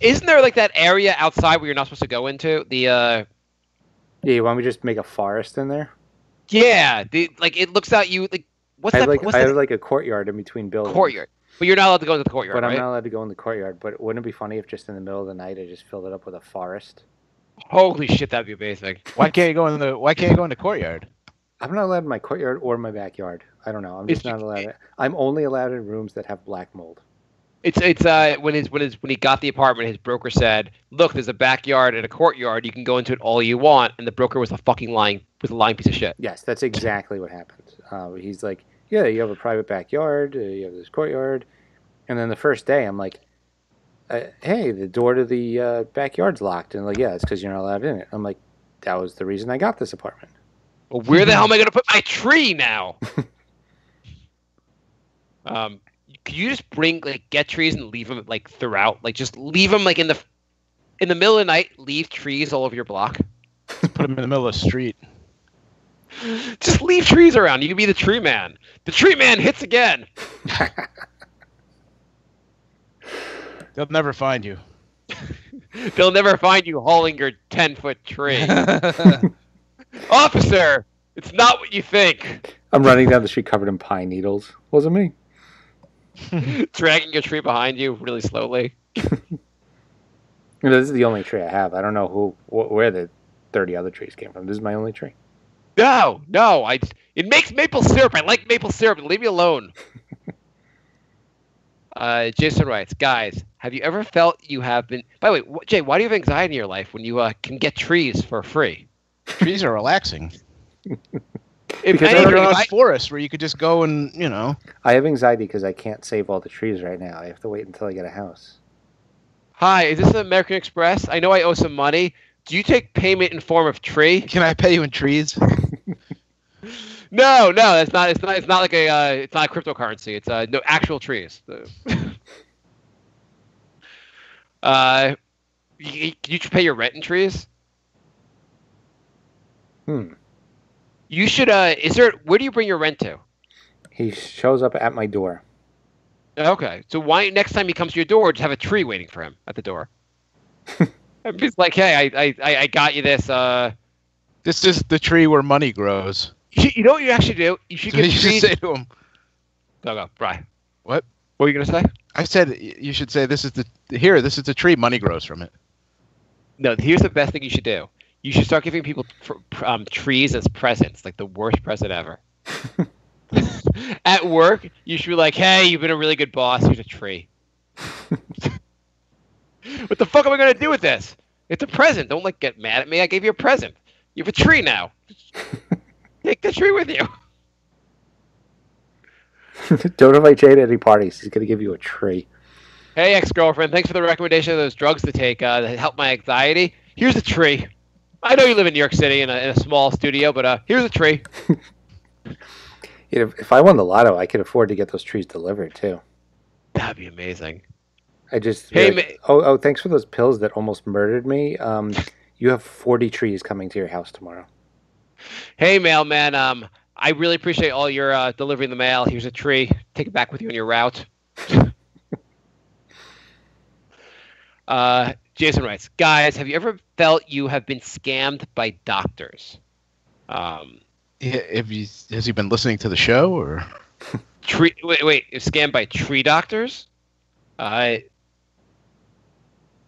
Isn't there like that area outside where you're not supposed to go into? The uh, Yeah, you want me to just make a forest in there? yeah, the like it looks out you like what's I have that? like what's I that have like a courtyard in between buildings. courtyard? But you're not allowed to go into the courtyard, But I'm right? not allowed to go in the courtyard. But wouldn't it be funny if just in the middle of the night I just filled it up with a forest? Holy shit, that'd be amazing. Why <laughs> can't you go in the Why can't you go in the courtyard? I'm not allowed in my courtyard or my backyard. I don't know. I'm just If not allowed. I'm only allowed in rooms that have black mold. It's it's uh when his when his when he got the apartment, his broker said, "Look, there's a backyard and a courtyard. You can go into it all you want." And the broker was a fucking lying was a lying piece of shit. Yes, that's exactly what happened. Uh, he's like, "Yeah, you have a private backyard. Uh, you have this courtyard." And then the first day, I'm like, uh, "Hey, the door to the uh, backyard's locked." And like, "Yeah, it's because you're not allowed in it." I'm like, "That was the reason I got this apartment." Well, where the <laughs> hell am I gonna put my tree now? <laughs> um, could you just bring like get trees and leave them like throughout? Like just leave them like in the in the middle of the night. Leave trees all over your block. Put them in the middle of the street. <laughs> Just leave trees around. You can be the tree man. The tree man hits again. <laughs> They'll never find you. <laughs> They'll never find you hauling your 10 foot tree. Officer, it's not what you think. I'm running down the street covered in pine needles. Wasn't me. <laughs> Dragging your tree behind you really slowly. This is the only tree I have. I don't know who, wh- where the 30 other trees came from. This is my only tree. No, no, I. It makes maple syrup. I like maple syrup. Leave me alone. <laughs> uh, Jason writes, guys, have you ever felt you have been? By the way, Jay, why do you have anxiety in your life when you uh, can get trees for free? Trees are relaxing. <laughs> If Because I any don't You're on I- forest where you could just go and you know. I have anxiety because I can't save all the trees right now. I have to wait until I get a house. Hi, is this American Express? I know I owe some money. Do you take payment in form of tree? Can I pay you in trees? <laughs> No, no, that's not. It's not. It's not like a. Uh, it's not a cryptocurrency. It's uh, no actual trees. <laughs> uh, you, you pay your rent in trees. Hmm. You should. Uh, is there? Where do you bring your rent to? He shows up at my door. Okay, so why next time he comes to your door, just have a tree waiting for him at the door? <laughs> And He's like, hey, I, I, I- I got you this. Uh, this is the tree where money grows. you, should- you know what you actually do? You should <laughs> So you should say to him. Go go, Brian. What? What were you gonna say? I said you should say this is the here. This is the tree. Money grows from it. No, here's the best thing you should do. You should start giving people um, trees as presents, like the worst present ever. <laughs> At work, you should be like, "Hey, you've been a really good boss. Here's a tree." <laughs> what the fuck am I gonna do with this? It's a present. Don't like get mad at me. I gave you a present. You have a tree now. <laughs> Take the tree with you. Don't invite Jay to any parties. He's going to give you a tree. Hey, ex-girlfriend. Thanks for the recommendation of those drugs to take uh, that help my anxiety. Here's a tree. I know you live in New York City in a, in a small studio, but uh, here's a tree. <laughs> If I won the lotto, I could afford to get those trees delivered too. That'd be amazing. I just Hey, like, oh oh thanks for those pills that almost murdered me. Um, you have forty trees coming to your house tomorrow. Hey, mailman. Um, I really appreciate all your uh, delivering the mail. Here's a tree. Take it back with you on your route. <laughs> uh, Jason writes, guys, have you ever felt you have been scammed by doctors? Um, Yeah, Have you, has he been listening to the show or? <laughs> tree. Wait, wait. Scammed by tree doctors? Uh,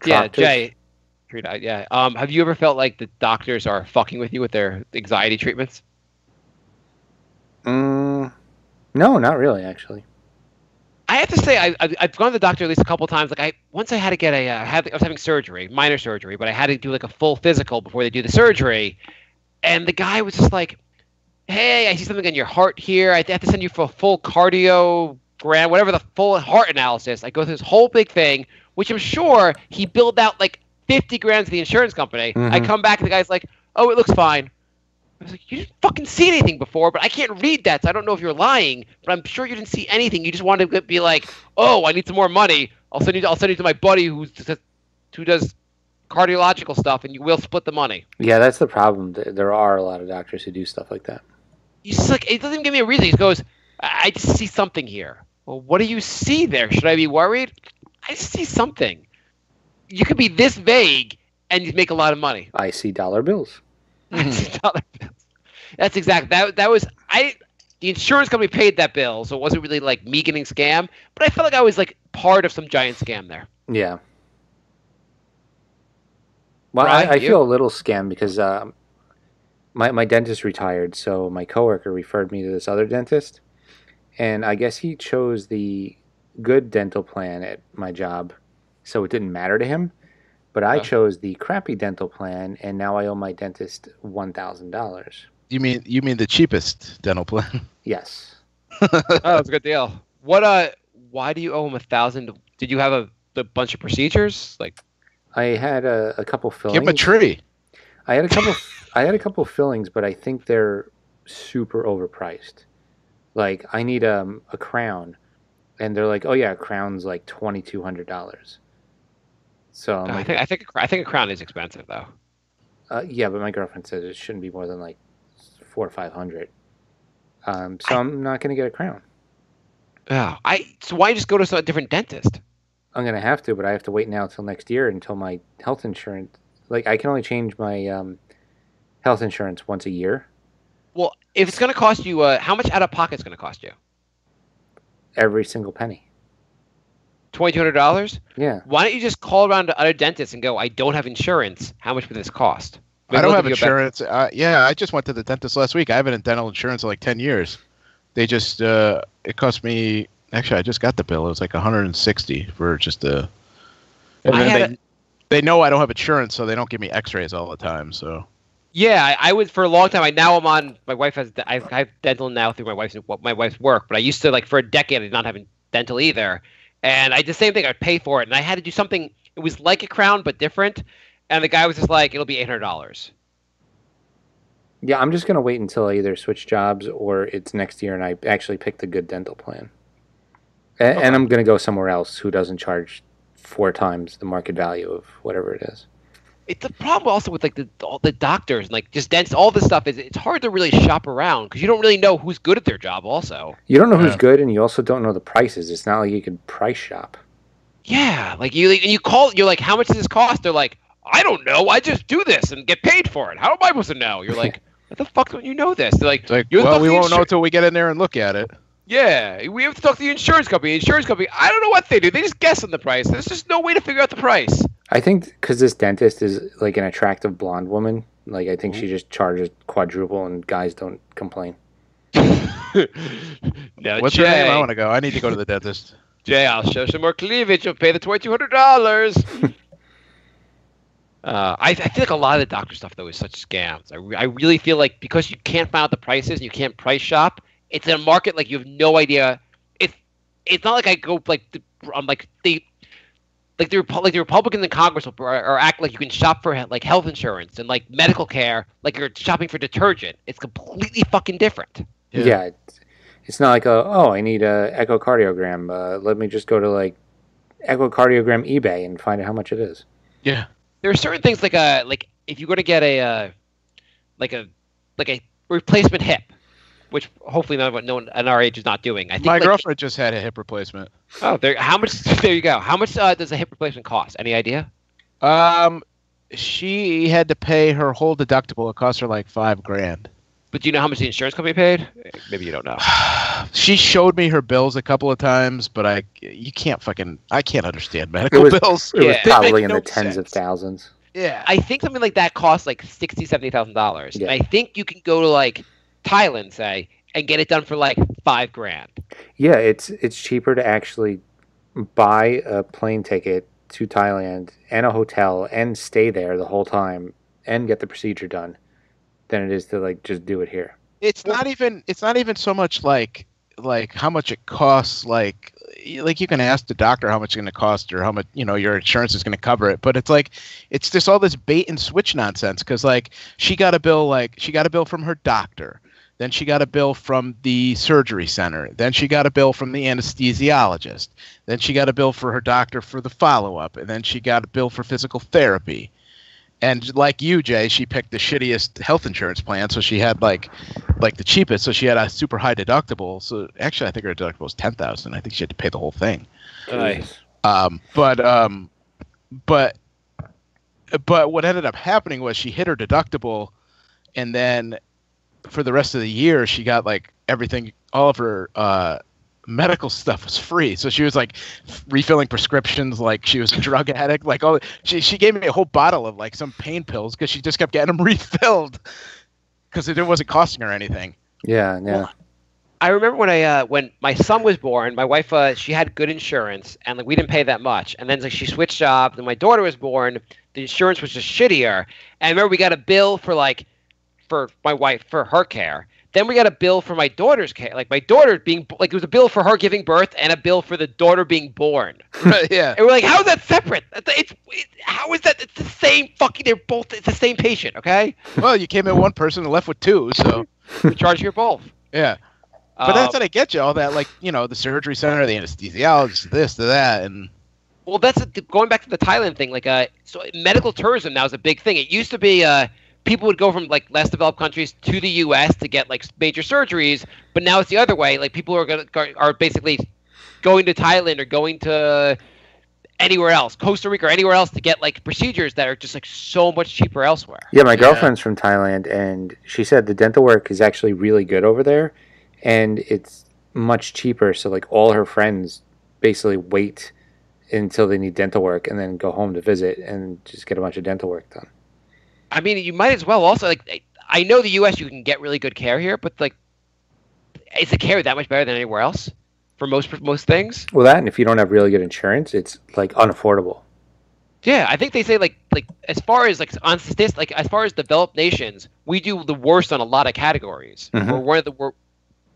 yeah, Doctors? Jay. Tree doc- yeah. Um, have you ever felt like the doctors are fucking with you with their anxiety treatments? Mm, no, not really. Actually, I have to say, I, I've, I've gone to the doctor at least a couple times. Like I once I had to get a, uh, had, I was having surgery, minor surgery, but I had to do like a full physical before they do the surgery, and the guy was just like, "Hey, I see something in your heart here. I have to send you for a full cardiogram, whatever the full heart analysis." I go through this whole big thing, which I'm sure he billed out like 50 grand to the insurance company. I Mhm. come back and the guy's like, "Oh, it looks fine." I was like, you didn't fucking see anything before, but I can't read that, so I don't know if you're lying. But I'm sure you didn't see anything. You just wanted to be like, oh, I need some more money. I'll send you. I'll send you to my buddy who's who does cardiological stuff, and you will split the money. yeah, that's the problem. There are a lot of doctors who do stuff like that. He's like, it doesn't even give me a reason. He goes, I I just see something here. Well, what do you see there? Should I be worried? I see something. You could be this vague and you make a lot of money. I see dollar bills. <laughs> dollar bills. That's exactly That that was I. The insurance company paid that bill, so it wasn't really like me getting scammed. But I felt like I was like part of some giant scam there. Yeah. Well, Brian, I, I feel a little scammed because um, my my dentist retired, so my coworker referred me to this other dentist, and I guess he chose the good dental plan at my job, so it didn't matter to him. But I Oh. chose the crappy dental plan, and now I owe my dentist one thousand dollars. You mean you mean the cheapest dental plan? Yes. <laughs> oh, that's a good deal. What uh? Why do you owe him a thousand? Did you have a, a bunch of procedures? Like, I had a, a couple fillings. Give him a tree. I had a couple. <laughs> I had a couple fillings, but I think they're super overpriced. Like I need um, a crown, and they're like, "Oh yeah, a crown's like twenty two hundred dollars." So I'm I like, think I think a, I think a crown is expensive though. uh, yeah, but my girlfriend said it shouldn't be more than like four or five hundred. Um, so I, am not going to get a crown. Yeah, I. So why just go to a different dentist? I'm going to have to, but I have to wait now until next year until my health insurance. Like I can only change my um, health insurance once a year. Well, if it's going to cost you, uh, how much out of pocket is going to cost you? Every single penny. Twenty two hundred dollars. Yeah. Why don't you just call around to other dentists and go, "I don't have insurance. How much would this cost?" Maybe I don't have insurance. Uh, yeah, I just went to the dentist last week. I haven't had dental insurance in like ten years. They just uh, it cost me. Actually, I just got the bill. It was like 160 for just a. And then they, a, they know I don't have insurance, so they don't give me X-rays all the time. So. Yeah, I, I was for a long time. I now I'm on. My wife has. I have dental now through my wife's my wife's work, but I used to like for a decade I did not have dental either, and I did the same thing. I'd pay for it, and I had to do something. It was like a crown but different, and the guy was just like, "It'll be eight hundred dollars." Yeah, I'm just gonna wait until I either switch jobs or it's next year, and I actually pick the good dental plan. And, okay. and I'm gonna go somewhere else who doesn't charge four times the market value of whatever it is it's a problem also with like the all the doctors and like just dents all this stuff is it's hard to really shop around because you don't really know who's good at their job also you don't know who's good and you also don't know the prices it's not like you can price shop yeah like you and you call you're like how much does this cost they're like i don't know i just do this and get paid for it how am i supposed to know you're like <laughs> what the fuck don't you know this they're like, like well we won't insur- know until we get in there and look at it yeah, we have to talk to the insurance company. The insurance company, I don't know what they do. They just guess on the price. There's just no way to figure out the price. I think because this dentist is like an attractive blonde woman, like I think mm-hmm. she just charges quadruple, and guys don't complain. <laughs> no, What's Jay, her name? I want to go. I need to go to the dentist. Jay, I'll show some more cleavage. You'll pay the twenty two hundred dollars. <laughs> Uh, I, I, feel like a lot of the doctor stuff though is such scams. I, re- I really feel like because you can't find out the prices and you can't price shop, it's in a market like you have no idea. It's it's not like I go like I'm like they like the like the Republicans in Congress will, or, or, act like you can shop for like health insurance and like medical care like you're shopping for detergent. It's completely fucking different. Yeah, yeah it's, it's, not like a, oh I need a echocardiogram. Uh, let me just go to like echocardiogram eBay and find out how much it is. Yeah, there are certain things like a uh, like if you go to get a uh, like a like a replacement hip which hopefully none of no one at our age is not doing. I think my like, girlfriend just had a hip replacement. Oh, there. How much? <laughs> There you go. How much uh, does a hip replacement cost? Any idea? Um, she had to pay her whole deductible. It cost her like five grand. But do you know how much the insurance company paid? Maybe you don't know. <sighs> she showed me her bills a couple of times, but I you can't fucking I can't understand medical it was, bills. It was probably in no the tens sense. of thousands. Yeah, I think something like that costs like sixty, seventy thousand dollars. Yeah. And I think you can go to like Thailand, say, and get it done for like five grand. Yeah, it's it's cheaper to actually buy a plane ticket to Thailand and a hotel and stay there the whole time and get the procedure done than it is to like just do it here. It's not even it's not even so much like like how much it costs like like you can ask the doctor how much it's going to cost or how much you know your insurance is going to cover it but it's like it's just all this bait and switch nonsense because like she got a bill like she got a bill from her doctor then she got a bill from the surgery center. Then she got a bill from the anesthesiologist. Then she got a bill for her doctor for the follow up. And then she got a bill for physical therapy. And like you, Jay, she picked the shittiest health insurance plan, so she had like, like the cheapest. So she had a super high deductible. So actually, I think her deductible was ten thousand. I think she had to pay the whole thing. Nice. Um, but um, but but what ended up happening was she hit her deductible, and then for the rest of the year, she got like everything, all of her uh, medical stuff was free. So she was like refilling prescriptions, like she was a drug <laughs> addict. Like all she she gave me a whole bottle of like some pain pills because she just kept getting them <laughs> refilled because it wasn't costing her anything. Yeah, yeah. Well, I remember when I uh, when my son was born, my wife uh, she had good insurance and like we didn't pay that much. And then like she switched jobs. And my daughter was born, the insurance was just shittier. And I remember we got a bill for like for my wife for her care. Then we got a bill for my daughter's care, like my daughter being like it was a bill for her giving birth and a bill for the daughter being born. <laughs> yeah, and we're like, how's that separate? It's, it's how is that? It's the same fucking. They're both. It's the same patient. Okay. Well, you came in one person and left with two, so <laughs> we charge you both. Yeah. But that's how they get you all that, like you know, the surgery center, the anesthesiologist, this, to that, and well, that's a, going back to the Thailand thing. Like, uh, so medical tourism now is a big thing. It used to be, uh, people would go from like less developed countries to the U.S. to get like major surgeries, but now it's the other way. Like people are gonna are basically going to Thailand or going to anywhere else, Costa Rica or anywhere else to get like procedures that are just like so much cheaper elsewhere. Yeah, my Yeah. girlfriend's from Thailand, and she said the dental work is actually really good over there, and it's much cheaper. So like all her friends basically wait until they need dental work and then go home to visit and just get a bunch of dental work done. I mean, you might as well also like. I know the U.S. you can get really good care here, but like, is the care that much better than anywhere else for most for most things? Well, that and if you don't have really good insurance, it's like unaffordable. Yeah, I think they say like like as far as like on statistics, like as far as developed nations, we do the worst on a lot of categories. Mhm. We're one of the we're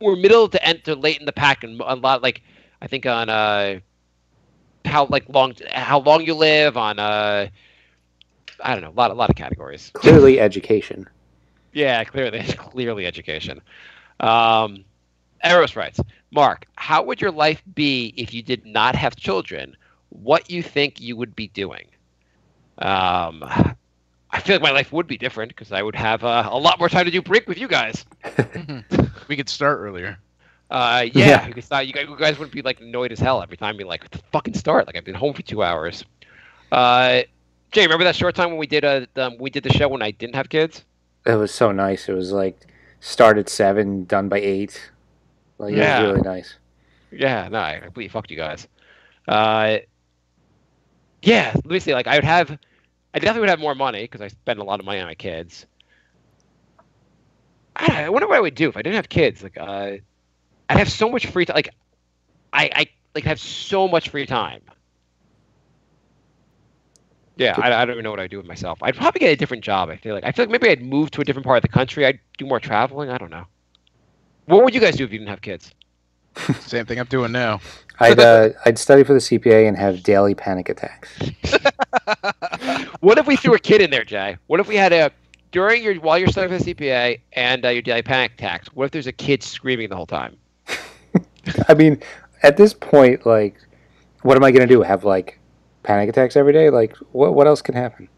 we're middle to end to late in the pack and a lot like I think on uh how like long how long you live on uh I don't know a lot a lot of categories. Clearly, education. Yeah, clearly, <laughs> clearly education. Um, Eros writes, Marc, how would your life be if you did not have children? What you think you would be doing? Um, I feel like my life would be different because I would have uh, a lot more time to do break with you guys. <laughs> we could start earlier. Uh, yeah, Yeah. You, could start, you, guys, you guys wouldn't be like annoyed as hell every time. Be like, the fucking start!" Like I've been home for two hours. Uh, Jay, remember that short time when we did a um, we did the show when I didn't have kids? It was so nice. It was like start at seven, done by eight. Like Yeah. it was really nice. Yeah, no, I completely fucked you guys. Uh, yeah, let me see. Like, I would have, I definitely would have more money because I spend a lot of money on my kids. I, don't know, I wonder what I would do if I didn't have kids. Like, uh, I'd have so much free time. Like, I, I like have so much free time. Yeah, I, I don't even know what I'd do with myself. I'd probably get a different job. I feel like I feel like maybe I'd move to a different part of the country. I'd do more traveling. I don't know. What would you guys do if you didn't have kids? <laughs> Same thing I'm doing now. I'd uh, I'd study for the CPA and have daily panic attacks. <laughs> What if we threw a kid in there, Jay? What if we had a during your while you're studying for the CPA and uh, your daily panic attacks? What if there's a kid screaming the whole time? <laughs> I mean, at this point, like, what am I gonna do? Have like panic attacks every day? Like, what what else can happen?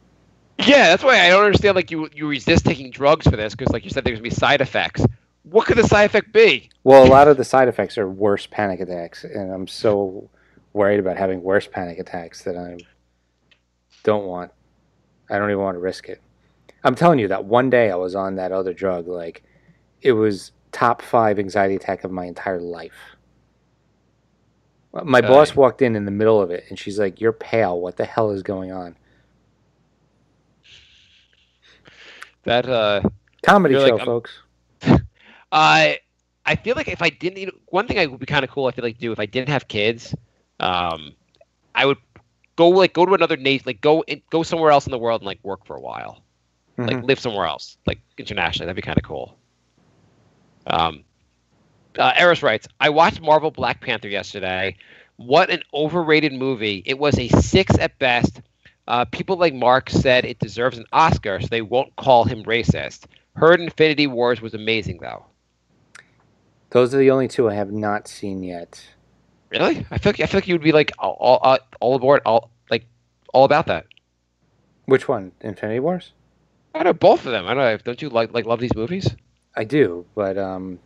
Yeah, that's why I don't understand. Like you you resist taking drugs for this because, like you said, there's gonna be side effects. What could the side effect be? Well, a lot of the side effects are worse panic attacks, and I'm so worried about having worse panic attacks that I don't want. I don't even want to risk it. I'm telling you that one day I was on that other drug, like it was top five anxiety attack of my entire life. My Okay. boss walked in in the middle of it, and she's like, "You're pale. What the hell is going on?" That uh, Comedy You're like, show, folks. <laughs> I I feel like if I didn't, you know, one thing I would be kind of cool. I feel like to do if I didn't have kids, um, I would go like go to another nation, like go in, go somewhere else in the world and like work for a while. like Mhm. live somewhere else, like internationally. That'd be kind of cool. Um, uh, Eris writes, I watched Marvel Black Panther yesterday. What an overrated movie! It was a six at best. Uh, people like Marc said it deserves an Oscar, so they won't call him racist. Heard Infinity Wars was amazing, though. Those are the only two I have not seen yet. Really? I feel like I feel like you would be like all all, uh, all aboard, all like all about that. Which one? Infinity Wars? I know both of them. I don't know. Don't you like like love these movies? I do, but um,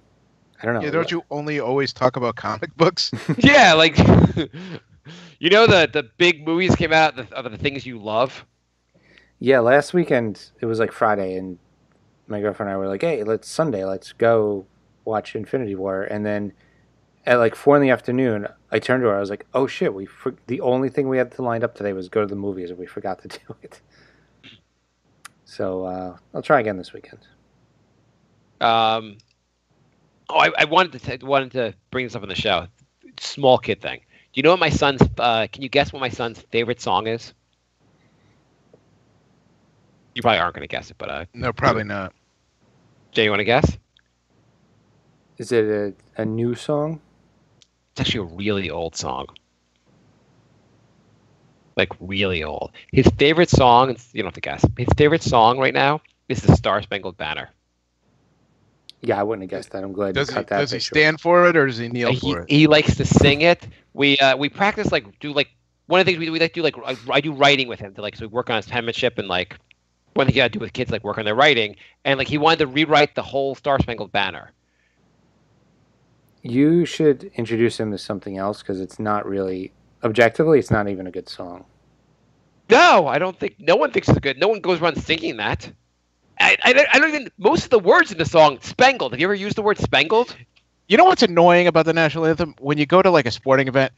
I don't know. Yeah, don't you only always talk about comic books? <laughs> yeah, like <laughs> you know the the big movies came out the, of the things you love. Yeah, last weekend it was like Friday, and my girlfriend and I were like, "Hey, let's Sunday, let's go watch Infinity War." And then at like four in the afternoon, I turned to her. I was like, "Oh shit, we for- the only thing we had to lined up today was go to the movies, and we forgot to <laughs> do it." So uh, I'll try again this weekend. Um, oh, I, I wanted to t- wanted to bring this up on the show. Small kid thing. Do you know what my son's? Uh, can you guess what my son's favorite song is? You probably aren't going to guess it, but uh, no, probably not. Jay, you want to guess? Is it a, a new song? It's actually a really old song. Like really old. His favorite song, you don't have to guess. His favorite song right now is the Star Spangled Banner. Yeah, I wouldn't have guessed that. I'm glad Does you he cut that. does he stand for it or does he kneel he, for it? he likes to sing it. We uh, we practice like do like one of the things we, we like to do like I, I do writing with him to like so we work on his penmanship and like One thing you got to do with kids like work on their writing, and like he wanted to rewrite the whole Star Spangled Banner. You should introduce him to something else because it's not really objectively. It's not even a good song. No, I don't think. No one thinks it's good. No one goes around singing that. I, I, don't- I don't even. Most of the words in the song spangled. Have you ever used the word spangled? You know what's annoying about the national anthem? When you go to like a sporting event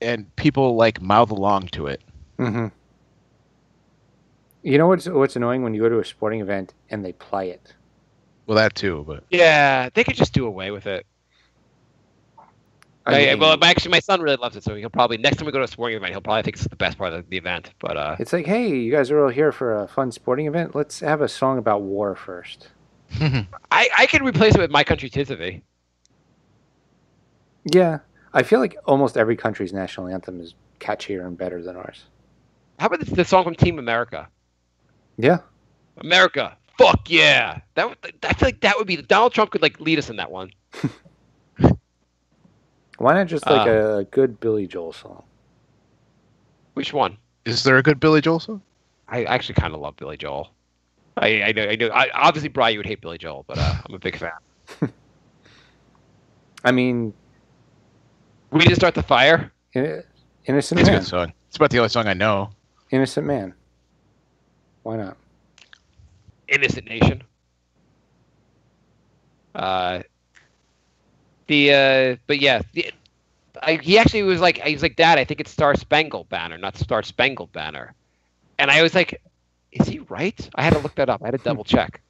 and people like mouth along to it. Mm-hmm. You know what's what's annoying when you go to a sporting event and they play it. Well, that too, but Yeah, they could just do away with it. I I- mean, well, actually, my son really loves it, so he'll probably next time we go to a sporting event, he'll probably think it's the best part of the event. But uh, it's like, hey, you guys are all here for a fun sporting event. Let's have a song about war first. <laughs> I, I could replace it with "My Country Tis of Thee." Yeah, I feel like almost every country's national anthem is catchier and better than ours. How about the, the song from Team America? Yeah, America, fuck yeah! That would, I feel like that would be Donald Trump could like lead us in that one. <laughs> why not just like Uh. a good Billy Joel song? Which one? is there a good Billy Joel song? I actually kind of love Billy Joel. I I know I know. I, obviously, Brian, you would hate Billy Joel, but uh, I'm a big fan. <laughs> I mean, We need to start the fire. In- Innocent It's a Man. good song. It's about the only song I know. Innocent Man. Why not? Innocent Nation. Uh, the uh, but yeah, the, I, he actually was like, he was like, Dad, I think it's Star Spangled Banner, not Star Spangled Banner, and I was like, is he right? I had to look that up. I had to double check.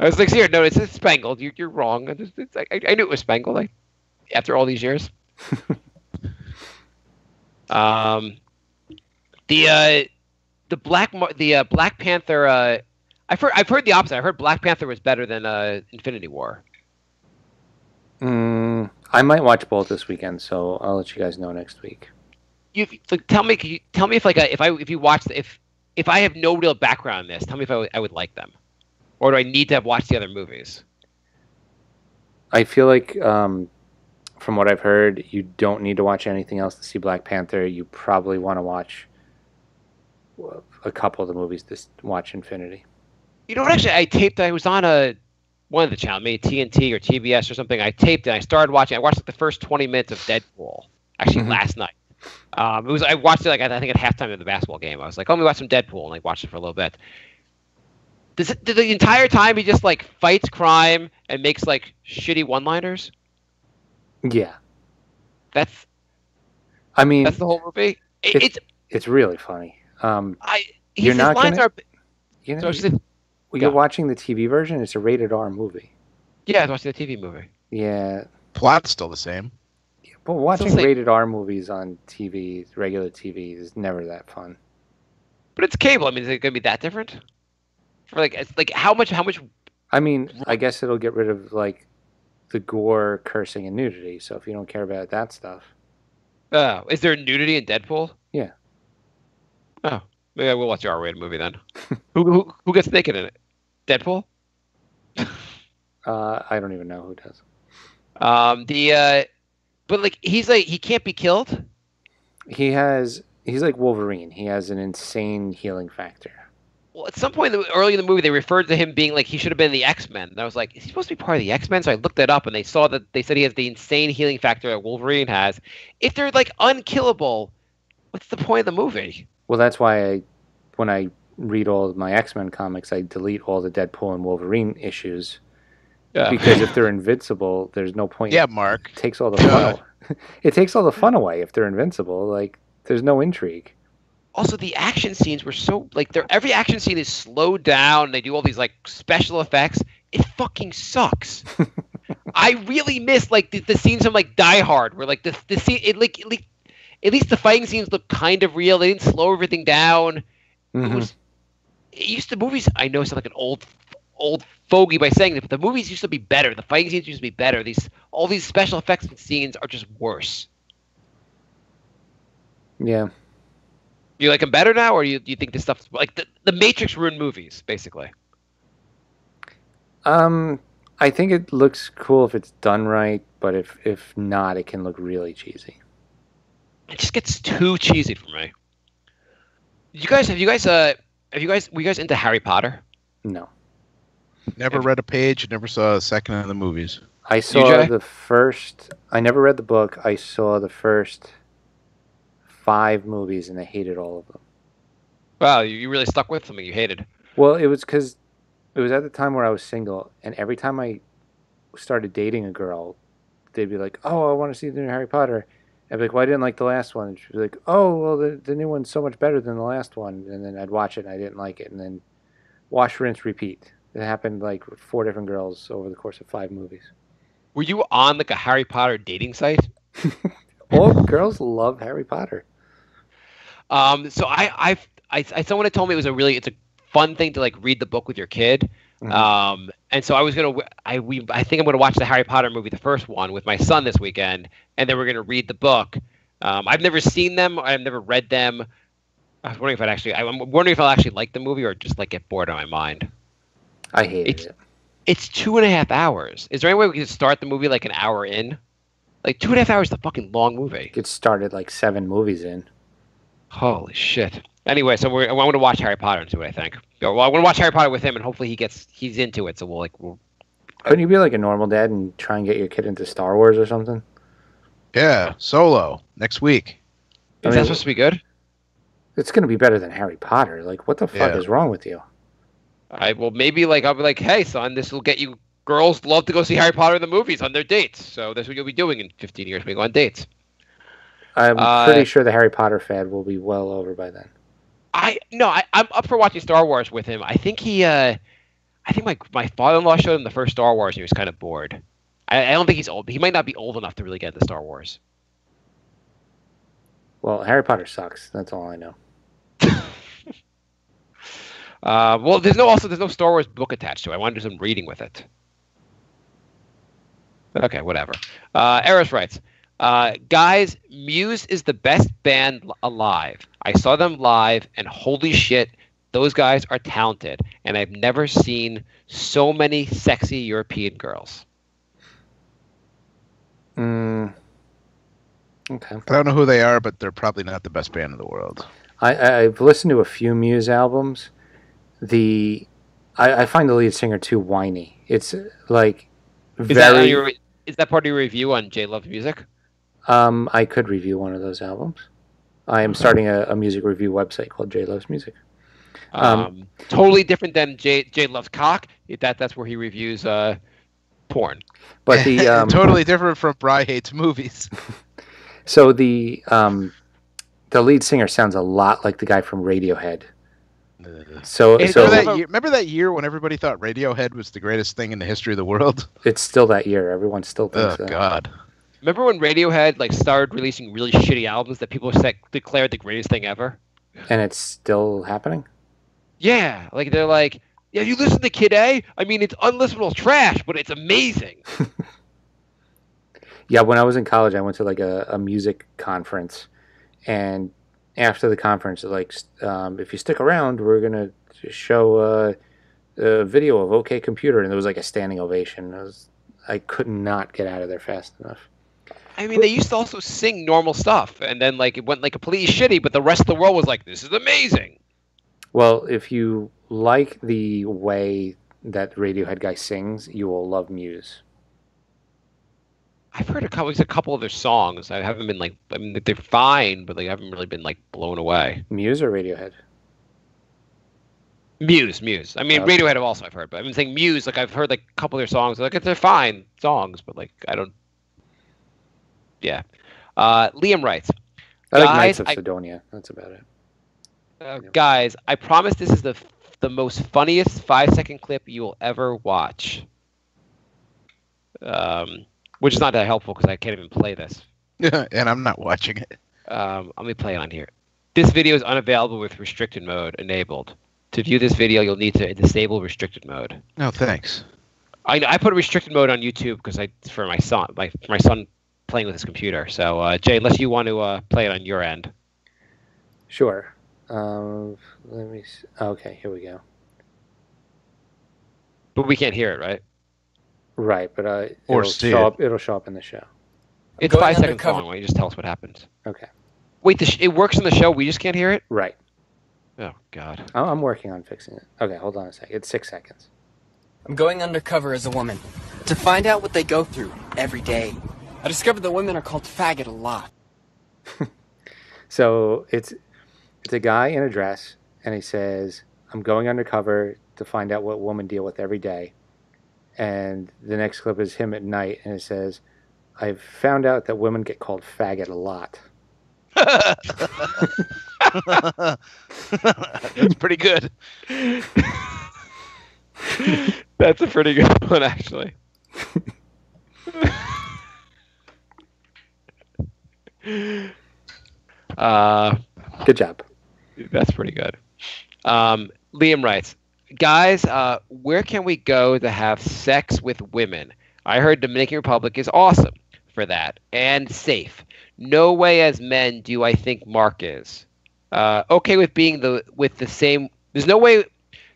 I was like, here, no, it's, it's Spangled. You, you're wrong. It's, it's, I, I knew it was Spangled. I, after all these years. <laughs> um, the uh, the Black the uh, Black Panther. Uh, I've heard I've heard the opposite. I heard Black Panther was better than uh, Infinity War. Mm, I might watch both this weekend, so I'll let you guys know next week. You like, tell me you, tell me if like a, if I if you watch the, if if I have no real background in this, tell me if I would, I would like them, or do I need to have watched the other movies? I feel like, um, from what I've heard, you don't need to watch anything else to see Black Panther. You probably want to watch a couple of the movies to watch Infinity. You know what? Actually, I taped. I was on a one of the channels, maybe TNT or TBS or something. I taped it. I started watching. I watched like the first twenty minutes of Deadpool. Actually, Mhm. last night. Um, it was. I watched it like I think at halftime of the basketball game. I was like, "Oh, let me watch some Deadpool," and like watched it for a little bit. Does it, did the entire time he just like fights crime and makes like shitty one-liners? Yeah, That's I mean, that's the whole movie. It, It's- it's really funny. Um, I. You're his not lines gonna- are. you know, So I was just, you're yeah. watching the TV version. It's a rated R movie. yeah, I was watching the TV movie. Yeah, Plot's still the same. Yeah, but watching like- rated R movies on TV, regular TV, is never that fun. But it's cable. I mean, is it going to be that different? For like, it's like how much? How much? I mean, I guess it'll get rid of like the gore, cursing, and nudity. So if you don't care about that stuff, Uh, is there nudity in Deadpool? Yeah. Oh, maybe I will watch the R-rated movie then. <laughs> who, who who gets naked in it? Deadpool. uh, I don't even know who does. Um, the uh, but like he's like he can't be killed. He has. He's like Wolverine. He has an insane healing factor. Well, at some point early in the movie, they referred to him being like he should have been the X Men. And I was like, is he supposed to be part of the X Men? So I looked it up, and they saw that they said he has the insane healing factor that Wolverine has. If they're like unkillable, what's the point of the movie? Well, that's why I, when I read all of my X Men comics, I delete all the Deadpool and Wolverine issues Yeah. because if they're invincible, there's no point. Yeah, Marc. It takes all the <laughs> fun. <laughs> it takes all the fun away if they're invincible. Like there's no intrigue. also the action scenes were so like they're every action scene is slowed down they do all these like special effects it fucking sucks <laughs> i really miss like the, the scenes from like die hard where like the, the scene it like, it, like at least the fighting scenes look kind of real they didn't slow everything down it Mhm. was it used to movies i know sound like an old old fogey by saying that but the movies used to be better the fighting scenes used to be better these all these special effects and scenes are just worse Yeah. you like them better now or you, do you think this stuff's like the, the matrix ruined movies basically Um, I think it looks cool if it's done right, but if if not, it can look really cheesy. it just gets too cheesy for me. You guys have you guys uh Have you guys? Were you guys into Harry Potter? No. Never Have- read a page. Never saw a second of the movies. I saw Jay? the first. I never read the book. I saw the first five movies, and I hated all of them. Wow, you, you really stuck with something you hated. Well, it was because it was at the time where I was single, and every time I started dating a girl, they'd be like, "Oh, I want to see the new Harry Potter." I'd be like, "Well, I didn't like the last one." And she'd be like, "Oh, well, the the new one's so much better than the last one." And then I'd watch it, and I didn't like it, and then wash, rinse, repeat. It happened like with four different girls over the course of five movies. Were you on like a Harry Potter dating site? <laughs> <laughs> All girls love Harry Potter. Um, so I, I, I, I, someone had told me it was a really, it's a fun thing to like read the book with your kid. Mhm. Um, and so I was gonna, I we, I think I'm gonna watch the Harry Potter movie, the first one, with my son this weekend, and then we're gonna read the book. Um, I've never seen them. I've never read them. I was wondering if I'd actually, I'm wondering if I'll actually like the movie or just like get bored on my mind. I hated It's- it. It's two and a half hours. Is there any way we can start the movie like an hour in? Like two and a half hours is a fucking long movie. It started like seven movies in. Holy shit. Anyway, so we're, I want to watch Harry Potter and see what I think. Well, I want to watch Harry Potter with him, and hopefully he gets he's into it. So we'll like we'll, Couldn't you be like a normal dad and try and get your kid into Star Wars or something? Yeah, Solo next week. I is mean- that supposed to be good? It's going to be better than Harry Potter. Like, what the fuck Yeah. is wrong with you? I well maybe like I'll be like, hey son, this will get you. Girls love to go see Harry Potter in the movies on their dates, so that's what you'll be doing in 15 years. when We go on dates. I'm Uh, pretty sure the Harry Potter fad will be well over by then. I no, I, I'm up for watching Star Wars with him. I think he, uh, I think my my father-in-law showed him the first Star Wars, and he was kind of bored. I, I don't think he's old. He might not be old enough to really get into Star Wars. Well, Harry Potter sucks. That's all I know. <laughs> Uh, well, there's no also there's no Star Wars book attached to it. I want to do some reading with it. Okay, whatever. Uh, Eris writes, uh, guys, Muse is the best band alive. I saw them live, and holy shit, those guys are talented. And I've never seen so many sexy European girls. Mm, okay. I don't know who they are, but they're probably not the best band in the world. I, I- I've listened to a few Muse albums. The I, I find the lead singer too whiny. It's like Is that very. your, is that part of your review on J Love Music? Um, I could review one of those albums. I am starting a, a music review website called J Loves Music. Um, Um, totally different than J J Loves Cock. That that's where he reviews uh, porn. But the <laughs> um, totally different from Bri hates movies. <laughs> So the um, the lead singer sounds a lot like the guy from Radiohead. So Is so remember, that year, remember that year when everybody thought Radiohead was the greatest thing in the history of the world? it's still that year. Everyone still Oh that. God! Remember when Radiohead like started releasing really shitty albums that people said declared the greatest thing ever? And it's still happening. Yeah, like they're like, yeah, you listen to Kid A. I mean, it's unlistenable trash, but it's amazing. <laughs> Yeah, when I was in college, I went to like a, a music conference, and after the conference, like, um, if you stick around, we're gonna show uh, a video of OK Computer, and there was like a standing ovation. I was, I could not get out of there fast enough. I mean, they used to also sing normal stuff, and then like it went like completely shitty, but the rest of the world was like, this is amazing. Well, if you like the way that Radiohead guy sings, you will love Muse. I've heard a couple, a couple of their songs. I haven't been like, I mean, they're fine, but like, I haven't really been like blown away. Muse or Radiohead? Muse, Muse. I mean, Okay. Radiohead have also I've heard, but I've been saying Muse. Like I've heard like a couple of their songs. Like they're fine songs, but like I don't. Yeah. Uh, Liam writes, I like Guys, Knights of I- Sidonia. That's about it. uh, guys, I promise this is the the most funniest five second clip you will ever watch. Um, which is not that helpful because I can't even play this. <laughs> and I'm not watching it. Um, let me play it on here. This video is unavailable with restricted mode enabled. To view this video, you'll need to disable restricted mode. No, thanks. I, I put a restricted mode on YouTube because I for my son, my my son playing with his computer. So uh, Jay, unless you want to uh, play it on your end, Sure. Um, let me. See. Okay, here we go. but we can't hear it, right? Right, but uh, Or it'll see show it. up. It'll show up in the show. It's Going five seconds undercover. long. Why don't you just tell us what happens? Okay. Wait, the sh- it works in the show. We just can't hear it. Right. Oh God. Oh, I'm working on fixing it. Okay, hold on a sec. It's six seconds. I'm going undercover as a woman to find out what they go through every day. I discovered that women are called faggot a lot. <laughs> So it's it's a guy in a dress, and he says, "I'm going undercover to find out what women deal with every day." And the next clip is him at night, and it says, "I've found out that women get called faggot a lot." That's pretty good. <laughs> That's a pretty good one, actually. <laughs> uh, Good job. that's pretty good. Um, Liam writes, guys, uh, where can we go to have sex with women? I heard Dominican Republic is awesome for that and safe. No way as men do I think Marc is. Uh, okay with being the with the same. There's no way.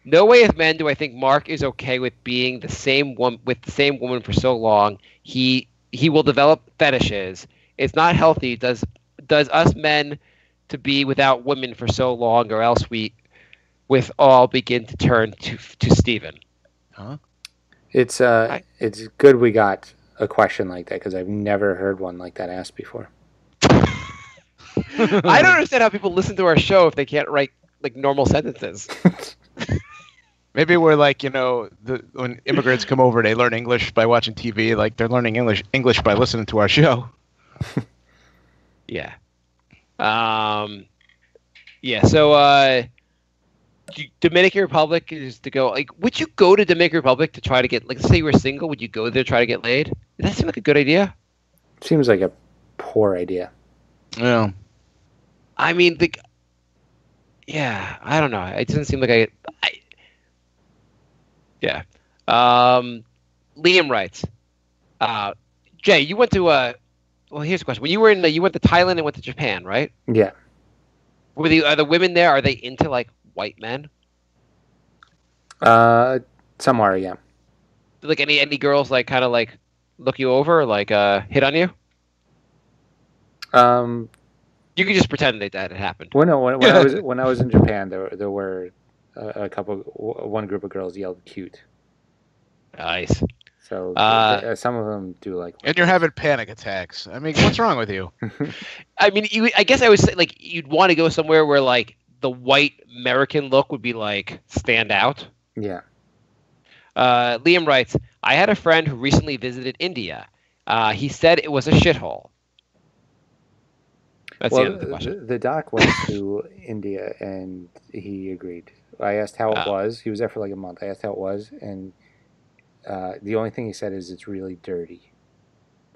No way as men do I think Marc is okay with being the same one with the same woman for so long. He he will develop fetishes. It's not healthy. Does does us men to be without women for so long, or else we with all begin to turn to to Stephen. Huh? It's uh, I- it's good we got a question like that because I've never heard one like that asked before. <laughs> I don't understand how people listen to our show if they can't write like normal sentences. <laughs> Maybe we're like, you know, the, when immigrants come over, they learn English by watching TV. Like they're learning English English by listening to our show. <laughs> Yeah. Um. Yeah. So, uh, Dominican Republic is to go. Like, would you go to Dominican Republic to try to get? Like, say you were single, would you go there to try to get laid? Does that seem like a good idea? Seems like a poor idea. Yeah. I mean, the. Yeah, I don't know. It doesn't seem like I. I yeah. Um, Liam writes. Uh, Jay, you went to uh. Well, here's the question: When you were in, the, you went to Thailand and went to Japan, right? Yeah. Were the are the women there? Are they into like white men? Uh, some are, yeah. Like any any girls like kind of like look you over, like uh hit on you? Um, You can just pretend that that had happened. when, no, when, when I was <laughs> when I was in Japan, there there were a, a couple, one group of girls yelled "cute." Nice. So Uh, th- some of them do like. And you're having panic attacks. I mean, what's wrong with you? <laughs> I mean, you, I guess I was say, like you'd want to go somewhere where like the white American look would be like stand out. Yeah. Uh, Liam writes, I had a friend who recently visited India. Uh, he said it was a shithole. That's well, the end of the question. the, the doc went to India and he agreed. I asked how it Ah. was. He was there for like a month. I asked how it was, and uh, the only thing he said is it's really dirty.